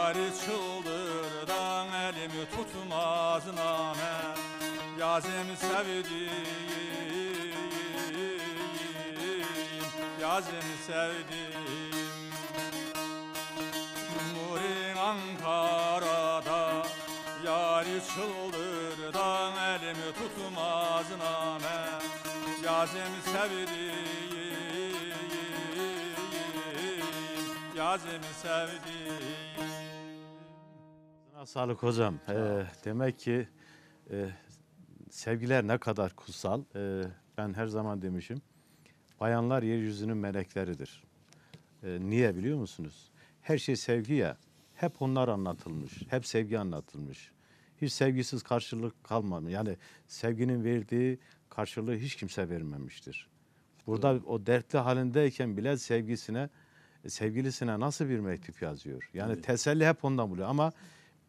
Yari çıldırdan elimi tutmaz name. Yazım sevdiğim Yazım sevdiğim. Nurin Ankara'da Yari çıldırdan elimi tutmaz name. Yazım sevdiğim Yazım sevdiğim
Ağzına Sağlık hocam. Ee, demek ki e, sevgiler ne kadar kutsal. Ee, ben her zaman demişim. Bayanlar yeryüzünün melekleridir. Ee, niye biliyor musunuz? Her şey sevgi ya. Hep onlar anlatılmış. Hep sevgi anlatılmış. Hiç sevgisiz karşılık kalmamış. Yani sevginin verdiği karşılığı hiç kimse vermemiştir. Burada o dertli halindeyken bile sevgisine sevgilisine nasıl bir mektup yazıyor? Yani
Evet.
teselli hep ondan buluyor ama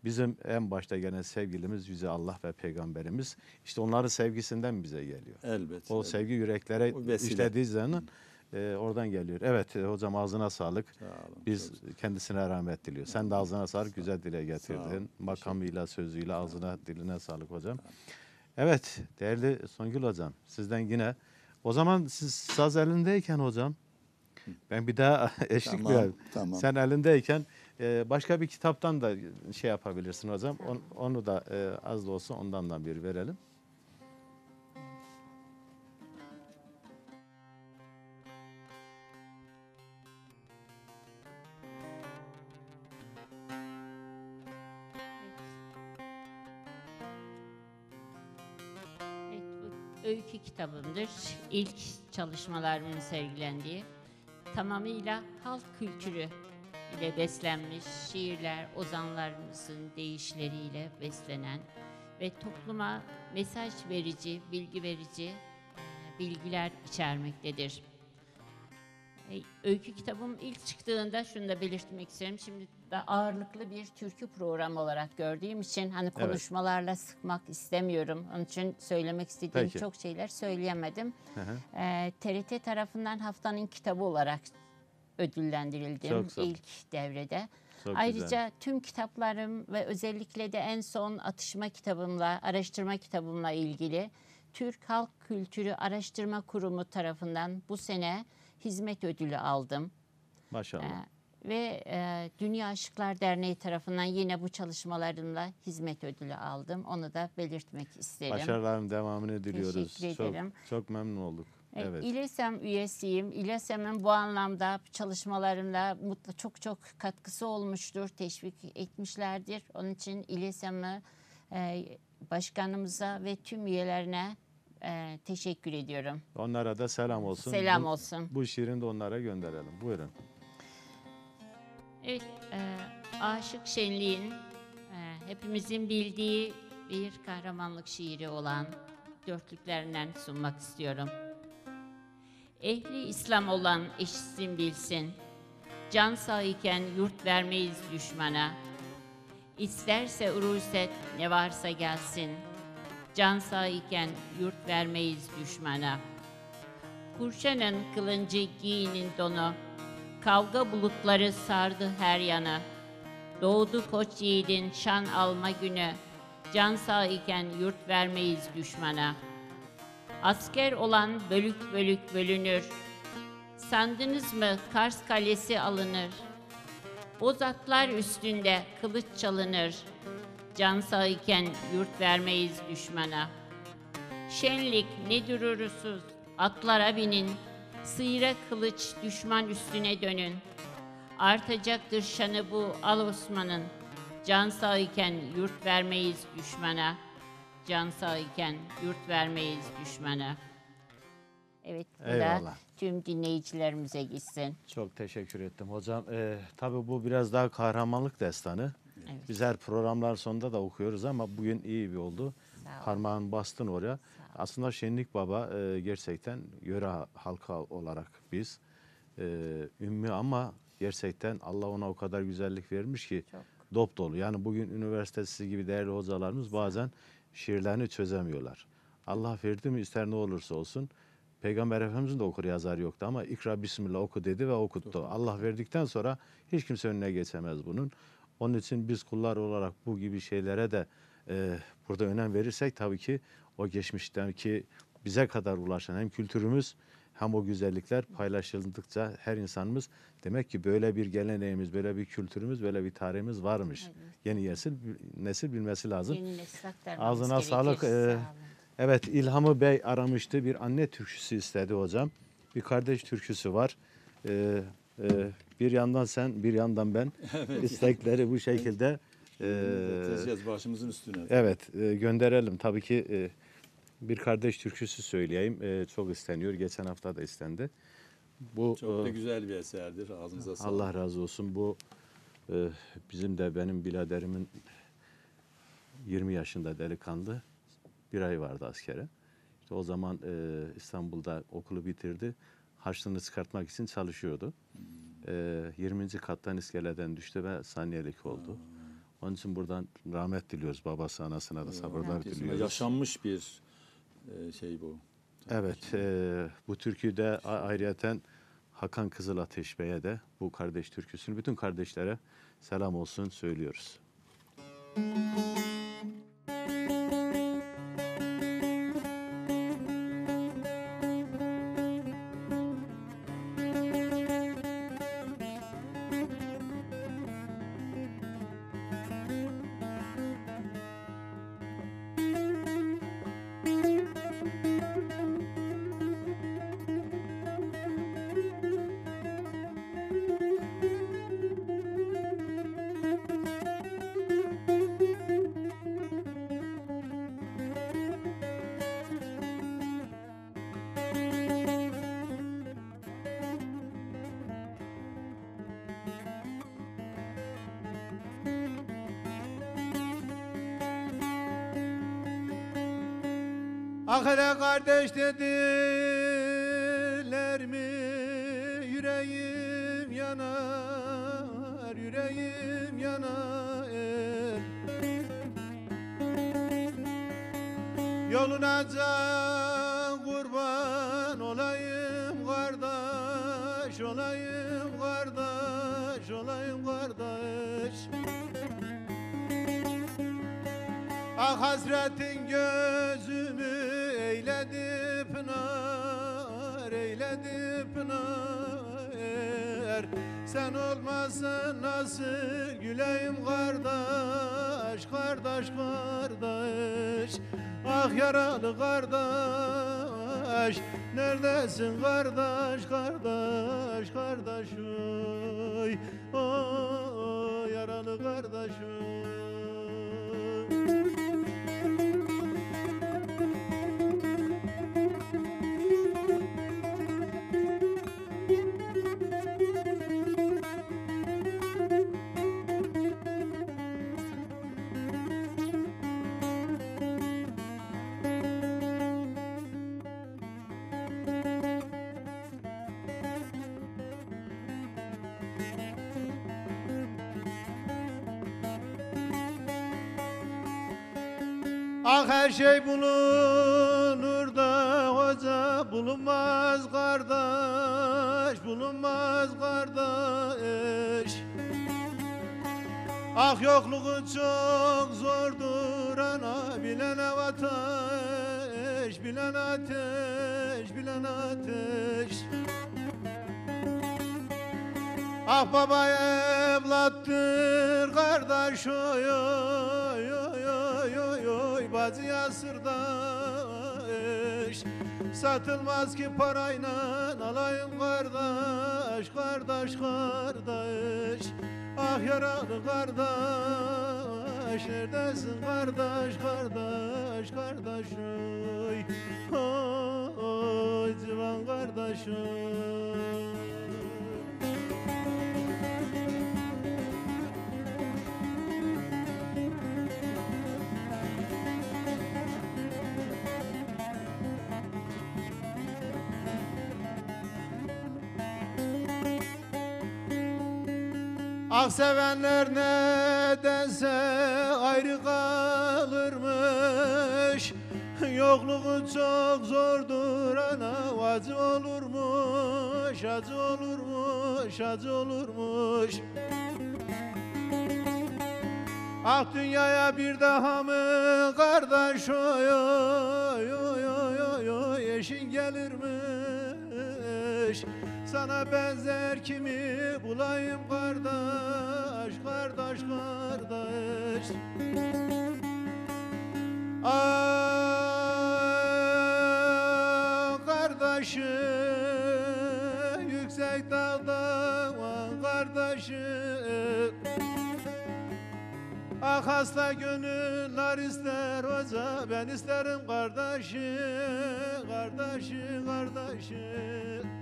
bizim en başta gelen sevgilimiz Yüce Allah ve Peygamberimiz. İşte onların sevgisinden bize geliyor.
Elbet.
O
elbet.
sevgi yüreklere
O vesile.
işlediği zaman e, oradan geliyor. Evet e, hocam ağzına sağlık.
Sağ olun,
Biz kendisine rahmet diliyoruz. Sen de ağzına sağlık güzel dile getirdin. Makamıyla, sözüyle ağzına, diline sağlık hocam. Evet değerli Songül hocam sizden yine o zaman siz saz elindeyken hocam ben bir daha <laughs> eşlik
Tamam, tamam.
Sen elindeyken e, başka bir kitaptan da şey yapabilirsin hocam. On- Onu da e, az da olsa ondan da bir verelim.
Öykü kitabımdır. İlk çalışmalarımın sergilendiği. Tamamıyla halk kültürü ile beslenmiş şiirler, ozanlarımızın deyişleriyle beslenen ve topluma mesaj verici, bilgi verici e, bilgiler içermektedir. E, Öykü kitabım ilk çıktığında şunu da belirtmek isterim. Şimdi da ağırlıklı bir türkü programı olarak gördüğüm için hani
Evet.
konuşmalarla sıkmak istemiyorum. Onun için söylemek istediğim
Peki.
çok şeyler söyleyemedim.
Hı hı.
Ee, TRT tarafından haftanın kitabı olarak ödüllendirildim
Çok sağ
ilk devrede.
Çok
Ayrıca
güzel.
tüm kitaplarım ve özellikle de en son atışma kitabımla, araştırma kitabımla ilgili Türk Halk Kültürü Araştırma Kurumu tarafından bu sene hizmet ödülü aldım.
Maşallah.
Ee, ve e, Dünya Aşıklar Derneği tarafından yine bu çalışmalarımla hizmet ödülü aldım. Onu da belirtmek isterim.
Başarıların devamını diliyoruz.
Teşekkür
çok,
ederim.
çok memnun olduk.
Evet.
Evet.
İLESEM üyesiyim. İLESEM'in bu anlamda çalışmalarımda mutlu çok çok katkısı olmuştur, teşvik etmişlerdir. Onun için İLESEM'e e, başkanımıza ve tüm üyelerine e, teşekkür ediyorum.
Onlara da selam olsun.
Selam
Bu-
olsun.
Bu şiirini de onlara gönderelim. Buyurun.
Evet, e, Aşık Şenliğin e, hepimizin bildiği bir kahramanlık şiiri olan dörtlüklerinden sunmak istiyorum. Ehli İslam olan eşitsin bilsin, can sağ iken yurt vermeyiz düşmana. İsterse uruset ne varsa gelsin, can sağ iken yurt vermeyiz düşmana. Kurşanın kılıncı giyinin donu, Kavga bulutları sardı her yana. Doğdu koç yiğidin şan alma günü. Can sağ iken yurt vermeyiz düşmana. Asker olan bölük bölük bölünür. Sandınız mı Kars kalesi alınır? Bozatlar üstünde kılıç çalınır. Can sağ iken yurt vermeyiz düşmana. Şenlik ne dururusuz, atlara binin, sıyra kılıç düşman üstüne dönün. Artacaktır şanı bu al Osman'ın, can sağ iken yurt vermeyiz düşmana. Can sağ iken yurt vermeyiz düşmana. Evet, bu da
Eyvallah.
tüm dinleyicilerimize gitsin.
Çok teşekkür ettim hocam. Ee, tabii bu biraz daha kahramanlık destanı.
Evet.
Biz her programlar sonunda da okuyoruz ama bugün iyi bir oldu.
Sağ ol.
Bastın oraya. Aslında Şenlik Baba e, gerçekten yöre halka olarak biz e, ümmü ama gerçekten Allah ona o kadar güzellik vermiş ki
Çok.
dop dolu. Yani bugün üniversitesi gibi değerli hocalarımız bazen şiirlerini çözemiyorlar. Allah verdi mi ister ne olursa olsun. Peygamber Efendimizin de okur yazar yoktu ama ikra bismillah oku dedi ve okuttu. Allah verdikten sonra hiç kimse önüne geçemez bunun. Onun için biz kullar olarak bu gibi şeylere de e, burada önem verirsek tabii ki o geçmişten ki bize kadar ulaşan hem kültürümüz hem o güzellikler paylaşıldıkça her insanımız demek ki böyle bir geleneğimiz, böyle bir kültürümüz, böyle bir tarihimiz varmış. Yeni nesil nesil bilmesi lazım.
Yeni nesil aktarmamız
Ağzına
gerekir.
sağlık.
Sağ
Ee,
olun.
evet İlhamı Bey aramıştı. Bir anne türküsü istedi hocam. Bir kardeş türküsü var. Ee, e, bir yandan sen, bir yandan ben. <laughs> İstekleri bu şekilde. e,
Tezgah başımızın üstüne.
evet e, gönderelim. Tabii ki e, bir kardeş türküsü söyleyeyim. E, çok isteniyor. Geçen hafta da istendi. Bu
Çok da
e,
güzel bir eserdir. Ağzınıza sağlık.
Allah razı olsun. Bu e, bizim de benim biraderimin 20 yaşında delikanlı bir ay vardı askere. İşte o zaman e, İstanbul'da okulu bitirdi. Harçlığını çıkartmak için çalışıyordu. e, 20. kattan iskeleden düştü ve saniyelik oldu. Onun için buradan rahmet diliyoruz babası anasına da sabırlar
Kesinlikle
diliyoruz.
yaşanmış bir şey bu.
Evet, e, bu türküde ayrıyeten Hakan Kızıl Ateş Bey'e de bu kardeş türküsünü bütün kardeşlere selam olsun söylüyoruz.
Ahire kardeş dediler mi? Yüreğim yanar yüreğim yanar. Yoluna can kurban olayım kardeş olayım kardeş olayım kardeş. Ah hasretin gözümü Sen olmazsan nasıl güleyim kardeş, kardeş, kardeş? Ah yaralı kardeş, neredesin kardeş, kardeş, Ah her şey bulunur da hoca bulunmaz kardeş bulunmaz kardeş. Ah yokluğun çok zordur ana bilen ateş bilen ateş bilen ateş. Ah baba evlattır kardeş Satılmaz ki parayla alayım kardeş kardeş kardeş. Ah yaralı kardeş neredesin kardeş kardeş kardeş? Oy oy civan kardeş oy Ah sevenler nedense ayrı kalırmış. Yokluğu çok zordur ana acı olurmuş Acı olurmuş, acı olurmuş. Ah dünyaya bir daha mı kardeş? Oy oy oy oy oy eşin gelirmiş Sana benzer kimi bulayım kardeş kardeş kardeş. Ah kardeşim yüksek dağda kardeşim. Ah hasta gönüller ister hoca ben isterim kardeşi kardeşi kardeşi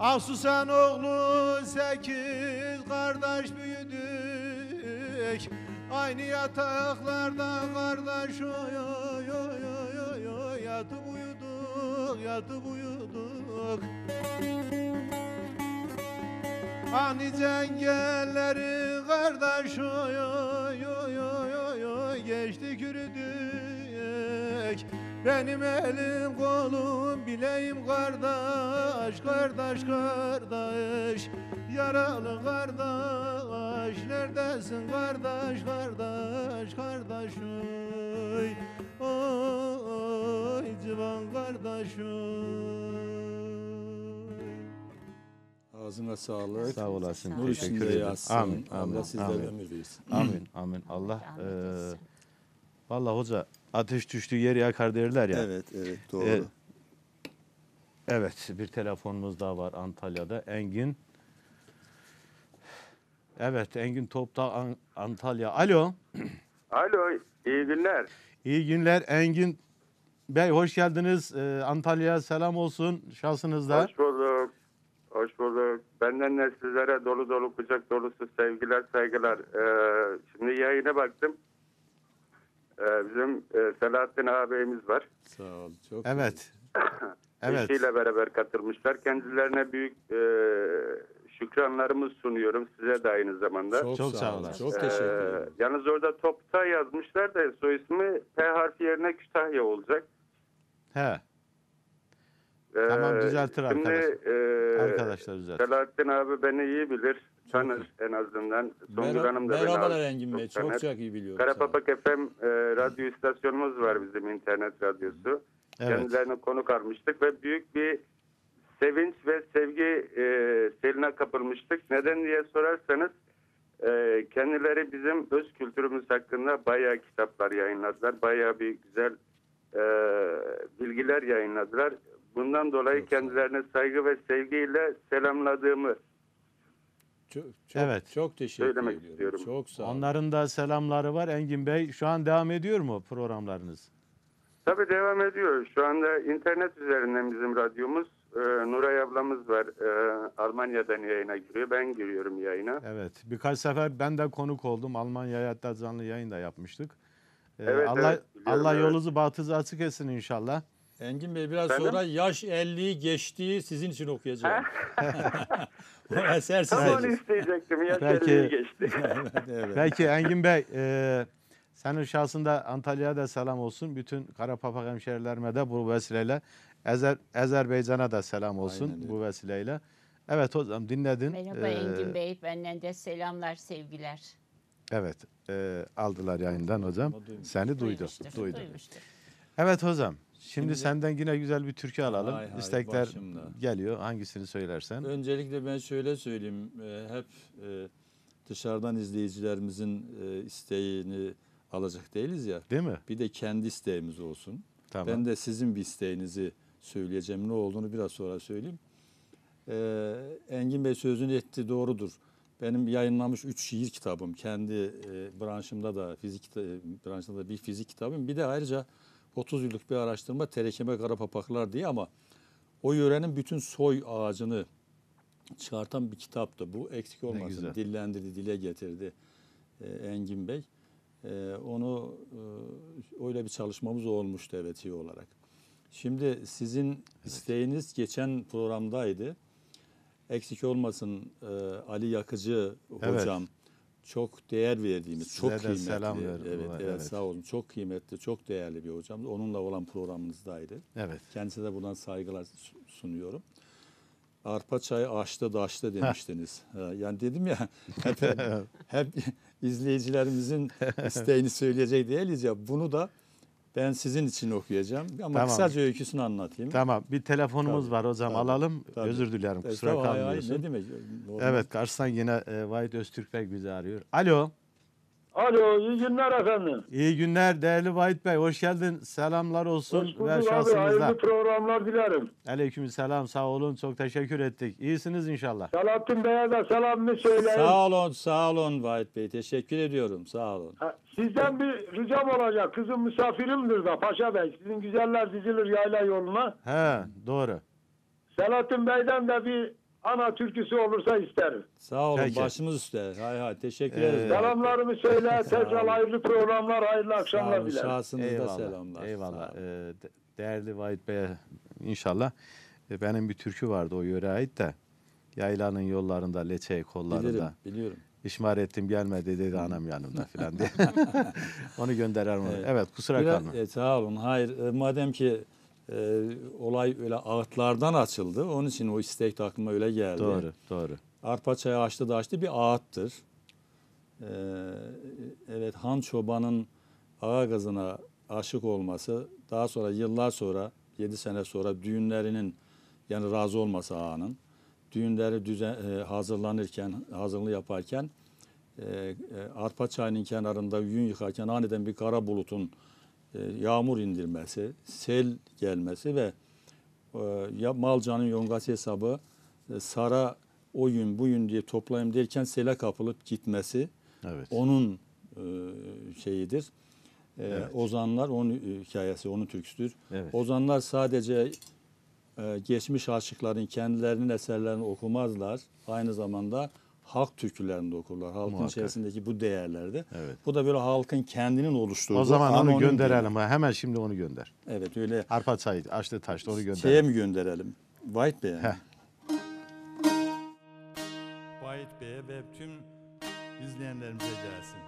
Asusan oğlu sekiz kardeş büyüdük. Aynı yataklarda kardeş oy uyuduk yatıp uyuduk. Hani cengelleri kardeş oy oy oy oy oy oy Geçti yürüdük. Benim elim kolum bileğim kardeş Kardeş kardeş. Yaralı kardeş Neredesin kardeş kardeş kardeş oy Oy civan kardeş oy
Ağzına sağlık.
Sağ olasın.
Nur
Teşekkür ederim.
yatsın.
Amin.
Allah
Amin.
sizlere
Amin.
ömür versin.
Amin. Amin. Allah
eylesin.
Vallahi hoca ateş düştüğü yeri yakar derler ya.
Evet, evet doğru.
Evet. Evet, bir telefonumuz daha var Antalya'da. Engin. Evet, Engin Topta An- Antalya. Alo.
Alo, iyi günler.
İyi günler Engin Bey hoş geldiniz. Ee, Antalya'ya selam olsun şahsınızda.
Hoş bulduk. Hoş bulduk. Benden de sizlere dolu dolu kucak dolusu sevgiler, saygılar. Ee, şimdi yayına baktım. Ee, bizim e, Selahattin ağabeyimiz var.
Sağ ol. Çok
Evet. <coughs> Evet.
Eşiyle beraber katılmışlar. Kendilerine büyük e, şükranlarımı sunuyorum. Size de aynı zamanda.
Çok,
Çok
sağ, olun. Çok
Ee,
teşekkür ederim.
yalnız orada Topta yazmışlar da soy ismi P harfi yerine Kütahya olacak.
He.
Ee,
Tamam, düzeltir
şimdi,
arkadaş.
e,
Arkadaşlar düzelt.
Selahattin abi beni iyi bilir. Tanır en azından. Songül Hanım da beni
Merhabalar
az
Engin Bey.
çok tanır.
Çok çok iyi biliyorum.
Karapapak FM e, radyo istasyonumuz var bizim internet radyosu.
Evet.
Kendilerine konuk almıştık ve büyük bir sevinç ve sevgi e, seline kapılmıştık. Neden diye sorarsanız e, kendileri bizim öz kültürümüz hakkında bayağı kitaplar yayınladılar. Bayağı bir güzel e, bilgiler yayınladılar. Bundan dolayı kendilerine saygı ve sevgiyle selamladığımı
Çok, çok,
Evet.
Çok teşekkür
Söylemek
ediyorum.
istiyorum.
Çok sağ olun.
Onların da selamları var Engin Bey. Şu an devam ediyor mu programlarınız?
Tabii devam ediyor. Şu anda internet üzerinden bizim radyomuz. Ee, Nuray ablamız var. Ee, Almanya'dan yayına giriyor. Ben giriyorum yayına.
Evet. Birkaç sefer ben de konuk oldum. Almanya'ya hatta canlı yayın da yapmıştık. Ee,
Evet,
Allah
evet,
Allah
evet.
yolunuzu bahtınızı açık etsin inşallah.
Engin Bey biraz
Efendim?
sonra yaş 50'yi geçtiği sizin için okuyacağım. <laughs> <laughs> o eser
Tam onu isteyecektim. Yaş
Belki-
50'yi geçti. <laughs>
evet, evet.
Peki Engin Bey, e, senin şahsında Antalya'ya da selam olsun. Bütün Karapapak hemşerilerime de bu vesileyle Ezer, Azerbaycan'a da selam olsun
Aynen
bu vesileyle. Evet hocam dinledin.
Merhaba
Ee,
Engin Bey. Benden de selamlar, sevgiler.
Evet e, aldılar yayından hocam. Seni duydu.
Duymuştur,
duydu.
duymuştur.
Evet hocam. Şimdi,
Şimdi-
senden yine güzel bir türkü alalım.
Hay hay,
İstekler
başımda.
geliyor. Hangisini söylersen.
Öncelikle ben şöyle söyleyeyim. Ee, Hep e, dışarıdan izleyicilerimizin e, isteğini alacak değiliz ya.
Değil mi?
Bir de kendi isteğimiz olsun.
Tamam.
Ben de sizin bir isteğinizi söyleyeceğim. Ne olduğunu biraz sonra söyleyeyim. Ee, Engin Bey sözünü etti doğrudur. Benim yayınlanmış üç şiir kitabım. Kendi e, branşımda da fizik kita- branşında da bir fizik kitabım. Bir de ayrıca 30 yıllık bir araştırma Terekeme Karapapaklar diye ama o yörenin bütün soy ağacını çıkartan bir kitaptı. Bu eksik olmasın. Dillendirdi, dile getirdi e, Engin Bey. E, onu e, öyle bir çalışmamız olmuştu evet iyi olarak. Şimdi sizin isteğiniz geçen programdaydı. Eksik olmasın e, Ali Yakıcı
Evet.
hocam çok değer verdiğimiz,
Size
çok
de
kıymetli.
selam
evet, evet,
evet.
sağ olun. Çok kıymetli, çok değerli bir hocam. Onunla olan programınızdaydı.
Evet.
Kendisine de buradan saygılar su- sunuyorum. Arpa çayı açtı daştı demiştiniz. Yani dedim ya <laughs> hep, hep izleyicilerimizin <laughs> isteğini söyleyecek değiliz ya. Bunu da ben sizin için okuyacağım. Ama
Tamam.
kısaca öyküsünü anlatayım.
Tamam. Bir telefonumuz
Tabii,
var hocam.
tabii,
Alalım.
tabii.
Özür dilerim. Kusura
Estağfurullah, hayır, hayır,
kalmıyorsun.
Ne demek? Normal.
Evet karşıdan yine e, Vahit Öztürk Bey bizi arıyor. Alo.
Alo, iyi günler efendim.
İyi günler değerli Vahit Bey. Hoş geldin. Selamlar olsun
Hoş
ve
bulduk abi, hayırlı programlar dilerim.
Aleyküm selam. Sağ olun. Çok teşekkür ettik. İyisiniz inşallah.
Selahattin Bey'e de selamımı söyleyin.
Sağ olun, sağ olun Vahit Bey. Teşekkür ediyorum. Sağ olun.
Ha, Sizden bir ricam olacak. Kızım misafirimdir da Paşa Bey. Sizin güzeller dizilir yayla yoluna.
He doğru.
Selahattin Bey'den de bir ana türküsü olursa isterim.
Sağ olun
Peki.
başımız üstte. Hay hay teşekkür
Ee,
ederiz.
Selamlarımı söyle. Tekrar hayırlı programlar, hayırlı
Sağ
akşamlar
olun
dilerim.
şahsınızda
Eyvallah.
selamlar.
Eyvallah.
Sağ olun.
Ee, de- değerli Vahit Bey'e inşallah e, benim bir türkü vardı o yöre ait de. Yaylanın yollarında, leçeği kollarında.
Bilirim, biliyorum.
İşmar ettim gelmedi dedi anam yanımda filan diye. <laughs> Onu. Evet,
Evet.
evet kusura
Biraz-
kalma.
e, sağ olun. Hayır, e, madem ki e, olay öyle ağıtlardan açıldı, onun için o istek de aklıma öyle geldi.
Doğru, doğru.
Arpa çayı açtı da açtı bir ağıttır. Ee, evet Han Çoban'ın ağa kızına aşık olması daha sonra yıllar sonra 7 sene sonra düğünlerinin yani razı olması ağanın düğünleri düzen, e, hazırlanırken hazırlığı yaparken e, e, arpa çayının kenarında yün yıkarken aniden bir kara bulutun yağmur indirmesi, sel gelmesi ve e, ya Malca'nın yongası hesabı e, Sara o yün bu yün diye toplayayım derken sele kapılıp gitmesi
Evet.
onun e, şeyidir. E,
Evet.
Ozanlar onun e, hikayesi, onun türküsüdür.
Evet.
Ozanlar sadece e, geçmiş aşıkların kendilerinin eserlerini okumazlar. Aynı zamanda halk türkülerini de okurlar. Halkın
Muhakkak.
içerisindeki bu değerlerde.
Evet.
Bu da böyle halkın kendinin oluşturduğu.
O zaman onu gönderelim. ha. Hemen şimdi onu gönder.
Evet öyle.
Arpa çayı, açtı taştı onu
Şeye
gönderelim.
mi gönderelim? White Bey'e mi?
Heh.
Vahit Bey'e ve tüm izleyenlerimize gelsin.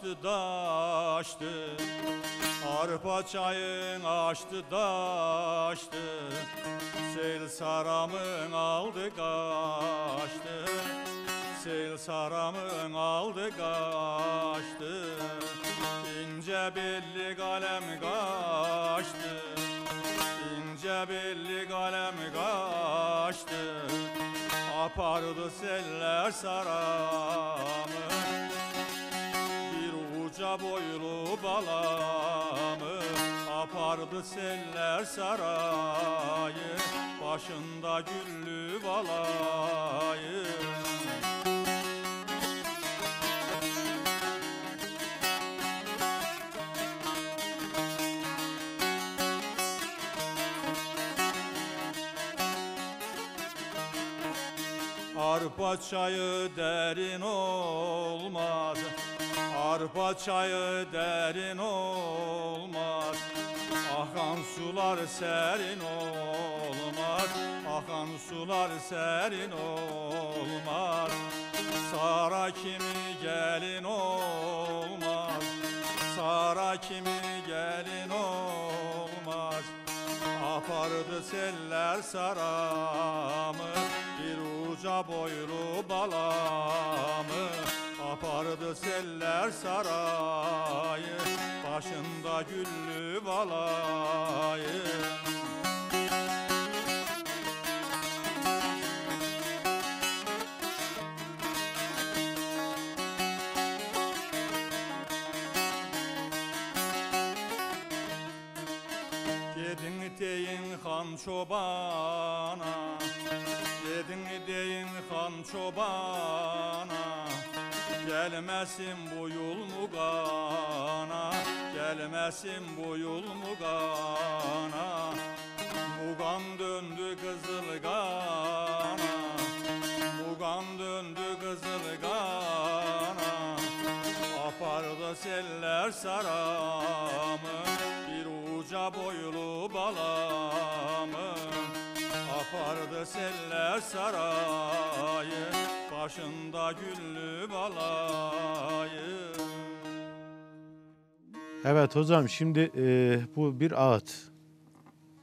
Açtı da açtı Arpa çayın açtı da açtı Sel saramın aldı kaçtı. Sel saramın aldı kaçtı. İnce belli kalem kaçtı. İnce belli kalem kaçtı. Apardı seller saramı Boylu balamı Apardı seller sarayı Başında güllü balayı. Arpa çayı derin olmaz Arpa çayı derin olmaz Akan sular serin olmaz Akan sular serin olmaz. Sara kimi gelin olmaz Sara kimi gelin olmaz. Apardı seller saramı Bir uca boylu balamı seller sarayı Başında güllü balayı. Gedin deyin han çobana Gedin deyin han çobana Gelmesin bu yul mu gana Gelmesin bu yul mu gana Mugan döndü kızıl gana Mugan döndü kızıl gana Apardı seller saramı Bir uca boylu balamı. Apardı seller sarayı Başında güllü balayı
Evet hocam şimdi e, bu bir ağıt.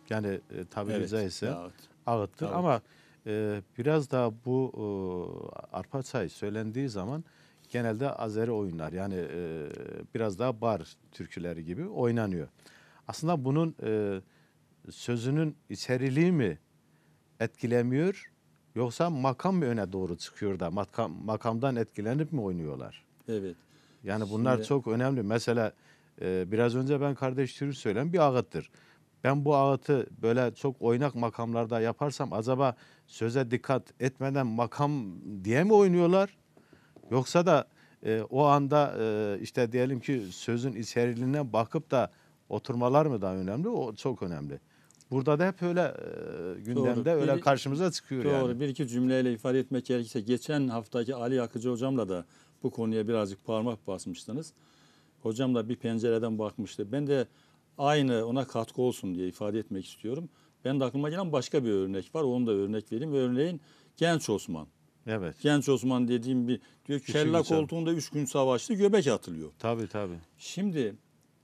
Yani e, tabiri
Evet,
caizse
ağıt.
ağıttır
Tabii.
ama e, biraz da bu e, arpa çay söylendiği zaman genelde Azeri oyunlar yani e, biraz daha bar türküleri gibi oynanıyor. Aslında bunun e, sözünün içeriliği mi etkilemiyor yoksa makam mı öne doğru çıkıyor da makam, makamdan etkilenip mi oynuyorlar?
Evet.
Yani bunlar
Şimdi-
çok önemli. Mesela e, biraz önce ben kardeş türü söyleyen bir ağıttır. Ben bu ağıtı böyle çok oynak makamlarda yaparsam acaba söze dikkat etmeden makam diye mi oynuyorlar? Yoksa da e, o anda e, işte diyelim ki sözün içeriğine bakıp da oturmalar mı daha önemli? O çok önemli. Burada da hep öyle e, gündemde
Doğru.
öyle
Bir-
karşımıza çıkıyor
Doğru.
yani.
Bir iki cümleyle ifade etmek gerekirse geçen haftaki Ali Yakıcı hocamla da bu konuya birazcık parmak basmıştınız. Hocam da bir pencereden bakmıştı. Ben de aynı ona katkı olsun diye ifade etmek istiyorum. Ben de aklıma gelen başka bir örnek var. Onu da örnek vereyim. Örneğin Genç Osman.
Evet.
Genç Osman dediğim bir diyor
Kişi
kella koltuğunda üç gün savaştı göbek atılıyor.
Tabii tabii.
Şimdi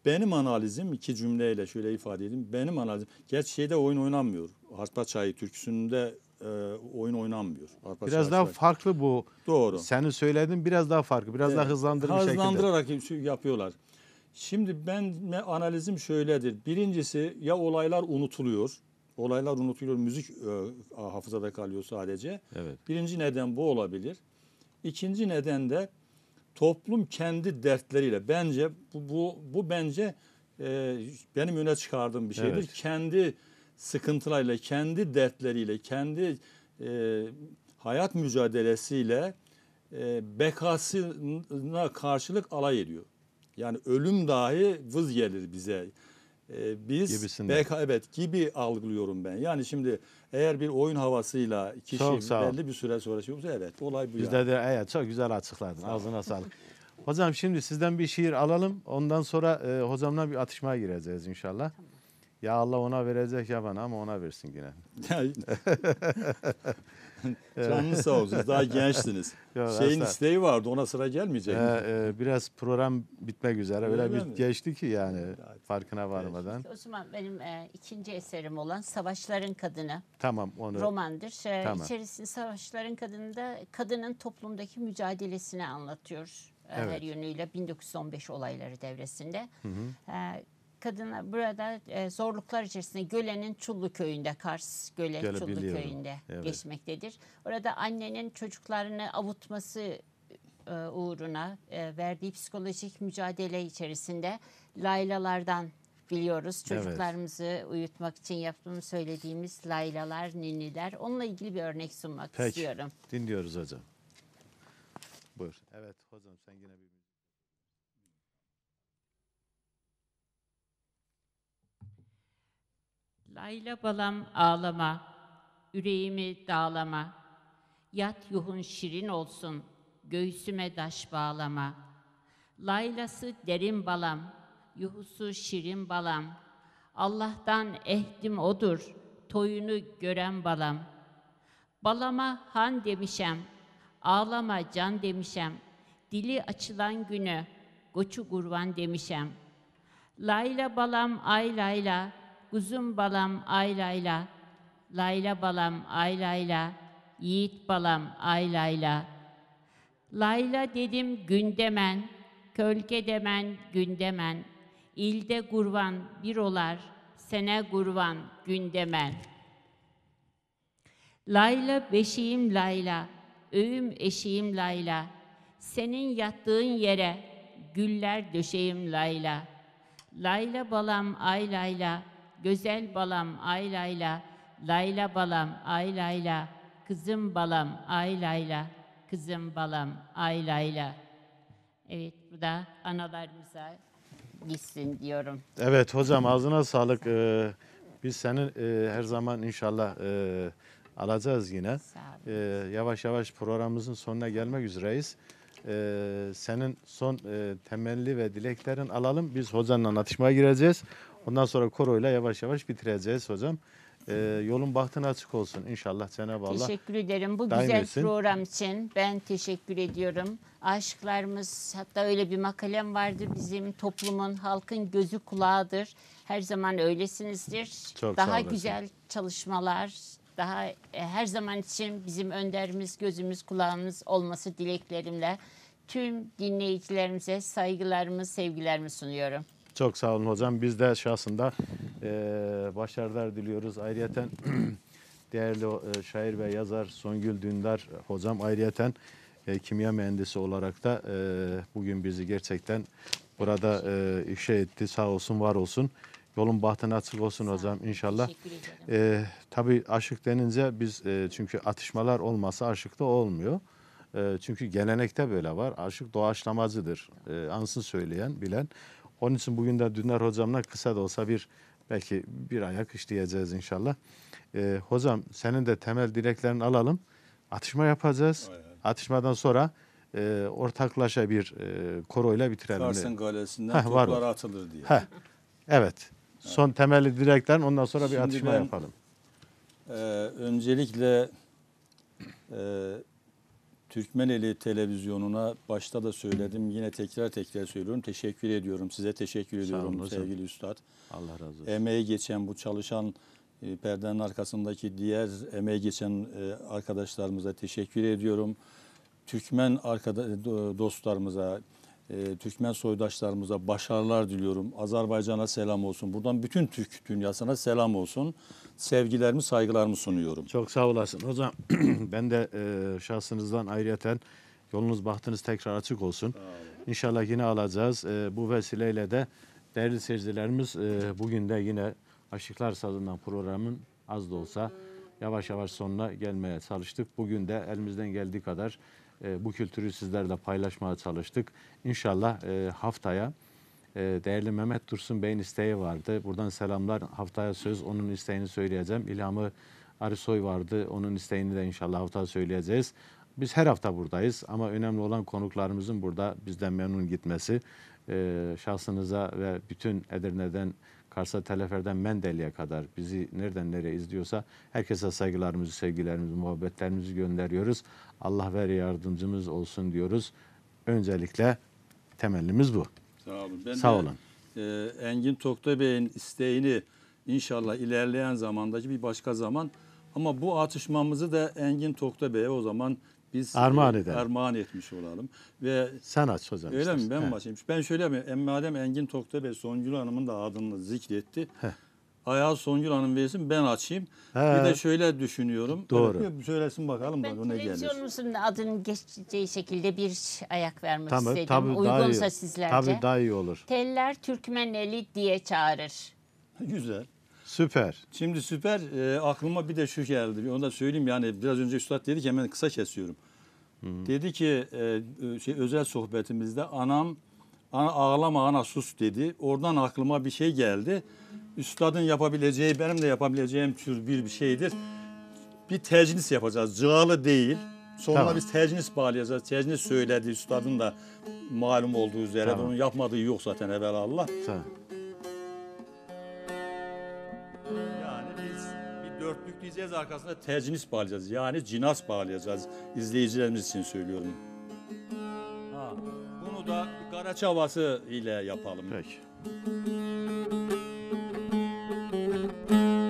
benim analizim iki cümleyle şöyle ifade edeyim. Benim analizim gerçi şeyde oyun oynanmıyor. Arpa Çayı türküsünde e, oyun oynanmıyor. Arpa
Biraz
Çayı-
daha farklı bu.
Doğru.
Senin söylediğin biraz daha farklı. Biraz daha
Evet,
hızlandırmış şekilde.
Hızlandırarak yapıyorlar. Şimdi ben analizim şöyledir. Birincisi ya olaylar unutuluyor. Olaylar unutuluyor. Müzik e, hafızada kalıyor sadece.
Evet.
Birinci neden bu olabilir. İkinci neden de toplum kendi dertleriyle bence bu bu, bu bence e, benim öne çıkardığım bir şeydir.
Evet.
Kendi sıkıntılarıyla, kendi dertleriyle, kendi e, hayat mücadelesiyle e, bekasına karşılık alay ediyor. Yani ölüm dahi vız gelir bize. E, biz
Gibisinden.
beka evet gibi algılıyorum ben. Yani şimdi eğer bir oyun havasıyla kişi
Çok sağ
belli bir süre sonra şey evet olay bu
Bizde
yani.
de evet çok güzel açıkladın. Ağzına sağlık. <laughs> Hocam şimdi sizden bir şiir alalım. Ondan sonra e, hocamla bir atışmaya gireceğiz inşallah. Ya Allah ona verecek ya bana ama ona versin yine. <laughs> <laughs>
Canınız sağ olsun. Daha gençsiniz. <laughs>
Yok,
Şeyin
estağfurullah.
isteği vardı. Ona sıra gelmeyecek. mi?
Ee, e, biraz program bitmek üzere. Öyle,
Öyle
bir
mi?
geçti ki yani farkına varmadan.
O zaman benim e, ikinci eserim olan Savaşların Kadını
Tamam onu.
romandır. E,
Tamam.
İçerisinde Savaşların Kadını'nda kadının toplumdaki mücadelesini anlatıyor. e, Her
Evet.
yönüyle 1915 olayları devresinde.
Hı hı.
E, kadına burada e, zorluklar içerisinde Göle'nin Çullu köyünde, Kars Göle
Göle
Çullu
biliyorum.
köyünde
Evet.
geçmektedir. Orada annenin çocuklarını avutması e, uğruna e, verdiği psikolojik mücadele içerisinde laylalardan biliyoruz.
Evet.
Çocuklarımızı uyutmak için yaptığımız söylediğimiz laylalar, ninniler. Onunla ilgili bir örnek sunmak
Peki.
istiyorum.
Dinliyoruz hocam. Buyur. Evet hocam sen yine bir
Layla balam ağlama, yüreğimi dağlama. Yat yuhun şirin olsun, göğsüme taş bağlama. Laylası derin balam, yuhusu şirin balam. Allah'tan ehdim odur, toyunu gören balam. Balama han demişem, ağlama can demişem. Dili açılan günü, goçu kurban demişem. Layla balam ay layla, kuzum balam ay layla. Balam ay layla, yiğit balam ay layla. Dedim gündemen, kölge demen gündemen. İlde gurvan bir olar, sene gurvan gündemen. Layla beşiğim layla, öğüm eşiğim layla. Senin yattığın yere güller döşeyim layla. Layla balam ay layla, güzel balam ay layla. Layla balam ay layla, kızım balam ay layla. Kızım balam ay layla. Evet bu da analarımıza gitsin diyorum.
Evet hocam ağzına sağlık. Ee, biz senin e, her zaman inşallah e, alacağız yine. Ee, yavaş yavaş programımızın sonuna gelmek üzereyiz. Ee, senin son e, temelli ve dileklerin alalım. Biz hocanla atışmaya gireceğiz. Ondan sonra koroyla yavaş yavaş bitireceğiz hocam. Ee, yolun bahtın açık olsun inşallah Cenab-ı Allah.
Teşekkür ederim bu güzel
etsin.
program için. Ben teşekkür ediyorum. Aşıklarımız hatta öyle bir makalem vardır bizim toplumun halkın gözü kulağıdır. Her zaman öylesinizdir.
Çok
daha güzel çalışmalar, daha e, her zaman için bizim önderimiz, gözümüz, kulağımız olması dileklerimle tüm dinleyicilerimize saygılarımı, sevgilerimi sunuyorum.
Çok sağ olun hocam. Biz de şahsında e, başarılar diliyoruz. Ayrıyeten <clears throat> değerli e, şair ve yazar Songül Dündar hocam ayrıyeten e, kimya mühendisi olarak da e, bugün bizi gerçekten burada e, işe etti. Sağ olsun, var olsun. Yolun bahtın açık olsun hocam inşallah. E, tabii aşık denince biz e, çünkü atışmalar olmasa aşık da olmuyor. E, çünkü gelenekte böyle var. Aşık doğaçlamacıdır. E, ansın söyleyen, bilen. Onun için bugün de Dündar hocamla kısa da olsa bir belki bir ayak işleyeceğiz inşallah. E, hocam senin de temel dileklerini alalım. Atışma yapacağız. Atışmadan sonra e, ortaklaşa bir e, koroyla bitirelim.
Kars'ın kalesinden
Heh, var
toplar
o.
atılır diye.
Heh, evet. Son temelli dileklerin ondan sonra bir
Şimdi
atışma
ben-
yapalım.
Ee, öncelikle e, Türkmeneli televizyonuna başta da söyledim yine tekrar tekrar söylüyorum. Teşekkür ediyorum. Size teşekkür
olun
ediyorum
hocam.
sevgili üstad.
Allah razı olsun.
Emeği geçen bu çalışan e, perdenin arkasındaki diğer emeği geçen e, arkadaşlarımıza teşekkür ediyorum. Türkmen arkada, do- dostlarımıza, e, Türkmen soydaşlarımıza başarılar diliyorum. Azerbaycan'a selam olsun. Buradan bütün Türk dünyasına selam olsun. Sevgilerimi, saygılarımı sunuyorum.
Çok sağ olasın. Hocam <clears throat> ben de e, şahsınızdan ayrıyeten yolunuz bahtınız tekrar açık olsun. İnşallah yine alacağız. E, bu vesileyle de değerli seyircilerimiz e, bugün de yine Aşıklar Sazı'ndan programın az da olsa yavaş yavaş sonuna gelmeye çalıştık. Bugün de elimizden geldiği kadar e, bu kültürü sizlerle paylaşmaya çalıştık. İnşallah e, haftaya değerli Mehmet Dursun Bey'in isteği vardı. Buradan selamlar. Haftaya söz onun isteğini söyleyeceğim. İlhamı Arısoy vardı. Onun isteğini de inşallah haftaya söyleyeceğiz. Biz her hafta buradayız ama önemli olan konuklarımızın burada bizden memnun gitmesi. E, şahsınıza ve bütün Edirne'den Kars'a Telefer'den Mendeli'ye kadar bizi nereden nereye izliyorsa herkese saygılarımızı, sevgilerimizi, muhabbetlerimizi gönderiyoruz. Allah ver yardımcımız olsun diyoruz. Öncelikle temellimiz bu.
Sağ olun. Ben
Sağ
de,
olun.
e, Engin Tokta Bey'in isteğini inşallah ilerleyen zamandaki bir başka zaman ama bu atışmamızı da Engin Tokta Bey'e o zaman biz
Armağan
e, armağan etmiş olalım. Ve
Sen aç hocam.
öyle mi?
istersen.
Ben
He.
başlayayım. Ben şöyle mi? Em- Madem Engin Tokta Bey Songül Hanım'ın da adını zikretti.
Heh.
Ayağı Songül Hanım versin ben açayım.
He.
Bir de şöyle düşünüyorum.
Doğru.
Evet, bir söylesin bakalım
Ben
bak o ne gelir.
televizyonumuzun adının geçeceği şekilde bir ayak vermek
Tamam,
istedim.
tabii daha
Uygunsa
iyi.
sizlerce.
Tabii daha iyi olur.
Teller Türkmeneli diye çağırır.
Güzel.
Süper.
Şimdi süper. E, aklıma bir de şu geldi. Onu da söyleyeyim yani biraz önce Üstad dedi ki hemen kısa kesiyorum. Dedi ki e, e, şey özel sohbetimizde anam ana ağlama ana sus dedi. Oradan aklıma bir şey geldi. Üstadın yapabileceği benim de yapabileceğim tür bir bir şeydir. Bir tecnis yapacağız. Cığalı değil. Sonra
Tamam.
biz tecnis bağlayacağız. Tecnis söyledi üstadın da malum olduğu üzere.
Tamam.
Onun yapmadığı yok zaten evvelallah.
Tamam.
Yani biz bir dörtlük diyeceğiz arkasında tecnis bağlayacağız. Yani cinas bağlayacağız. İzleyicilerimiz için söylüyorum. Ha, bunu da bir Karaç havası ile yapalım.
Peki.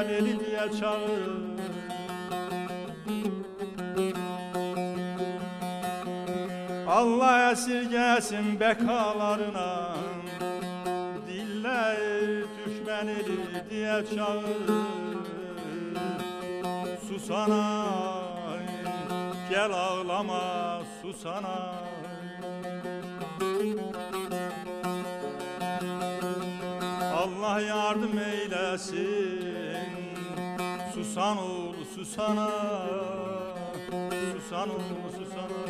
düşmeli diye çağırır Allah esirgesin bekalarına. Diller düşmeli diye çağırır Susana gel ağlama susana. Allah yardım eylesin Susan ol susana Susan ol susana.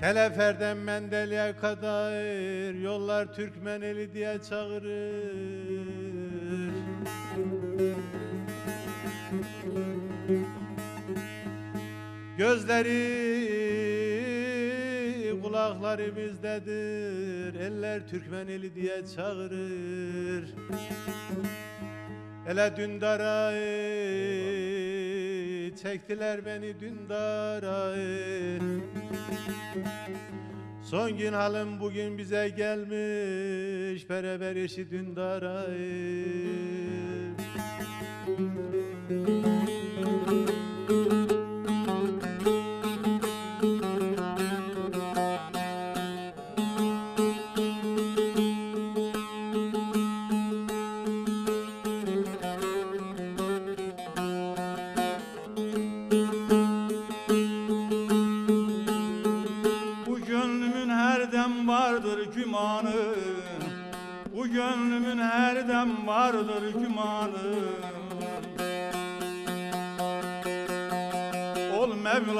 Teleferden Mendeli'ye kadar yollar Türkmeneli diye çağırır. Gözleri kulakları bizdedir. Eller Türkmen eli diye çağırır. Ele dündara Çektiler beni dündara. Son gün halim bugün bize gelmiş Beraber eşi dündara
Thank you.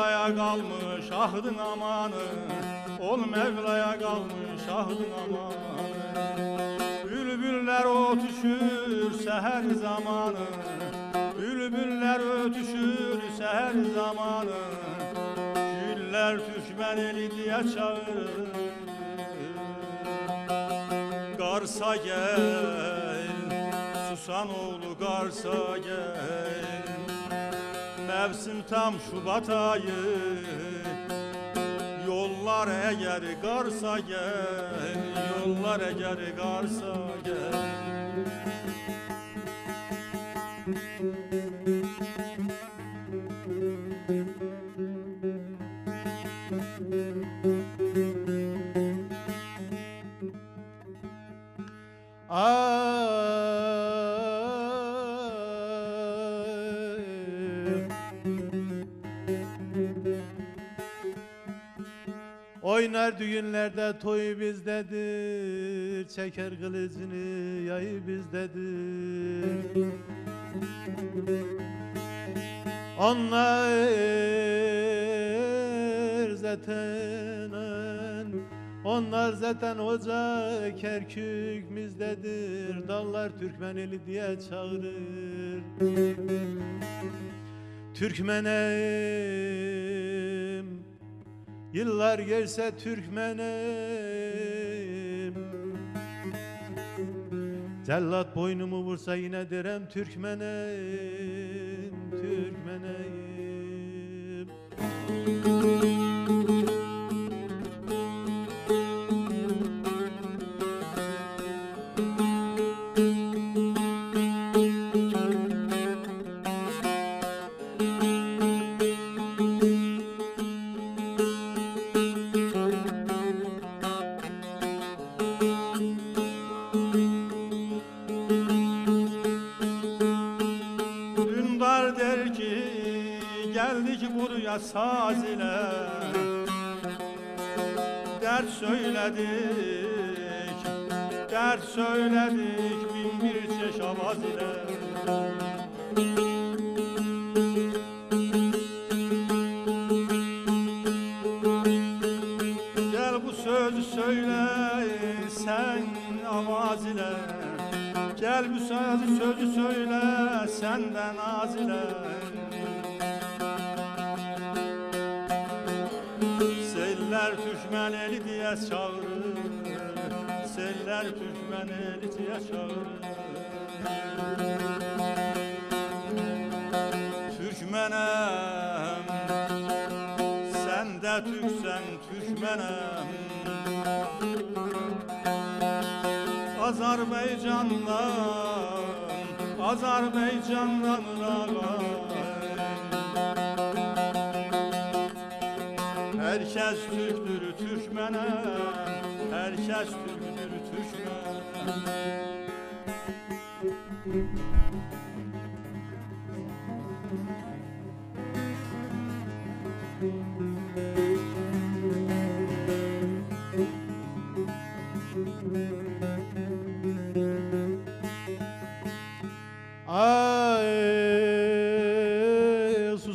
Mevla'ya kalmış ahdın amanı. Ol Mevla'ya kalmış ahdın amanı. Bülbüller ötüşür seher zamanı. Bülbüller ötüşür seher zamanı. Güller Türkmen eli diye çağırır. Garsa gel Susan oğlu Garsa gel Mevsim tam Şubat ayı Yollar eğer Garsa gel Yollar eğer Garsa gel
Ay. Oynar düğünlerde toy bizdedir Çeker kılıcını yayı bizdedir. Onlar zaten onlar zaten oca Kerkük bizdedir Dallar Türkmeneli diye çağırır. Türkmenim Yıllar geçse Türkmenim. Cellat boynumu vursa yine derim Türkmenim Türkmenim.
Dündar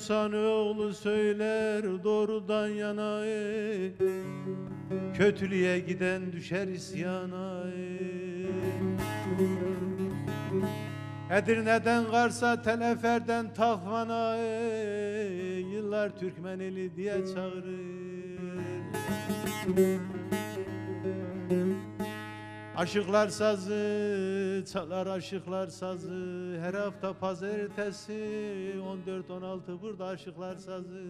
Ay susan oğlu söyler doğrudan yana. Kötülüğe giden düşer isyana ey. Edirne'den Kars'a Telefer'den Tahvan'a Yıllar Türkmeneli diye çağırır Aşıklar sazı, çalar aşıklar sazı. Her hafta pazartesi 14-16 burada aşıklar sazı.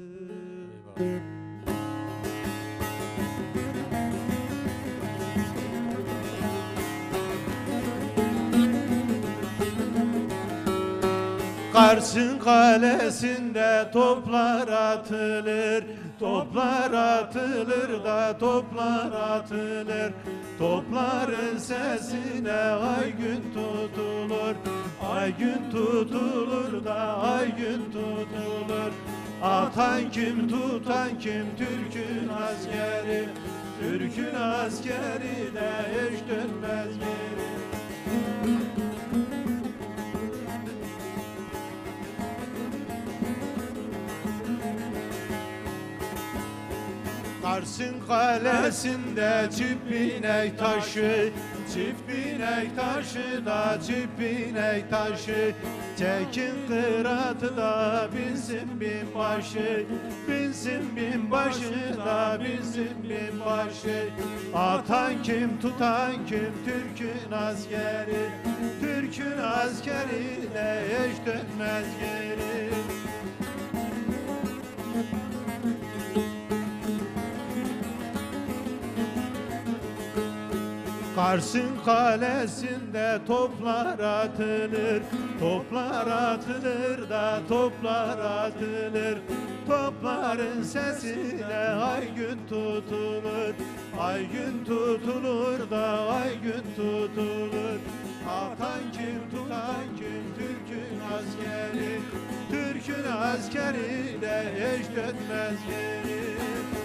Kars'ın kalesinde toplar atılır Toplar atılır da toplar atılır. Topların sesine ay gün tutulur. Ay gün tutulur da ay gün tutulur. Atan kim tutan kim? Türk'ün askeri. Türk'ün askeri de hiç dönmez geri Kars'ın kalesinde çift binek taşı Çift binek taşı da çift binek taşı. Çekin kıratı da binsin binbaşı Binsin binbaşı da binsin binbaşı Atan kim tutan kim Türk'ün askeri Türk'ün askeri de hiç dönmez geri Kars'ın kalesinde toplar atılır Toplar atılır da toplar atılır. Topların sesine ay gün tutulur Ay gün tutulur da ay gün tutulur. Atan kim tutan kim Türk'ün askeri Türk'ün askeri de hiç dönmez geri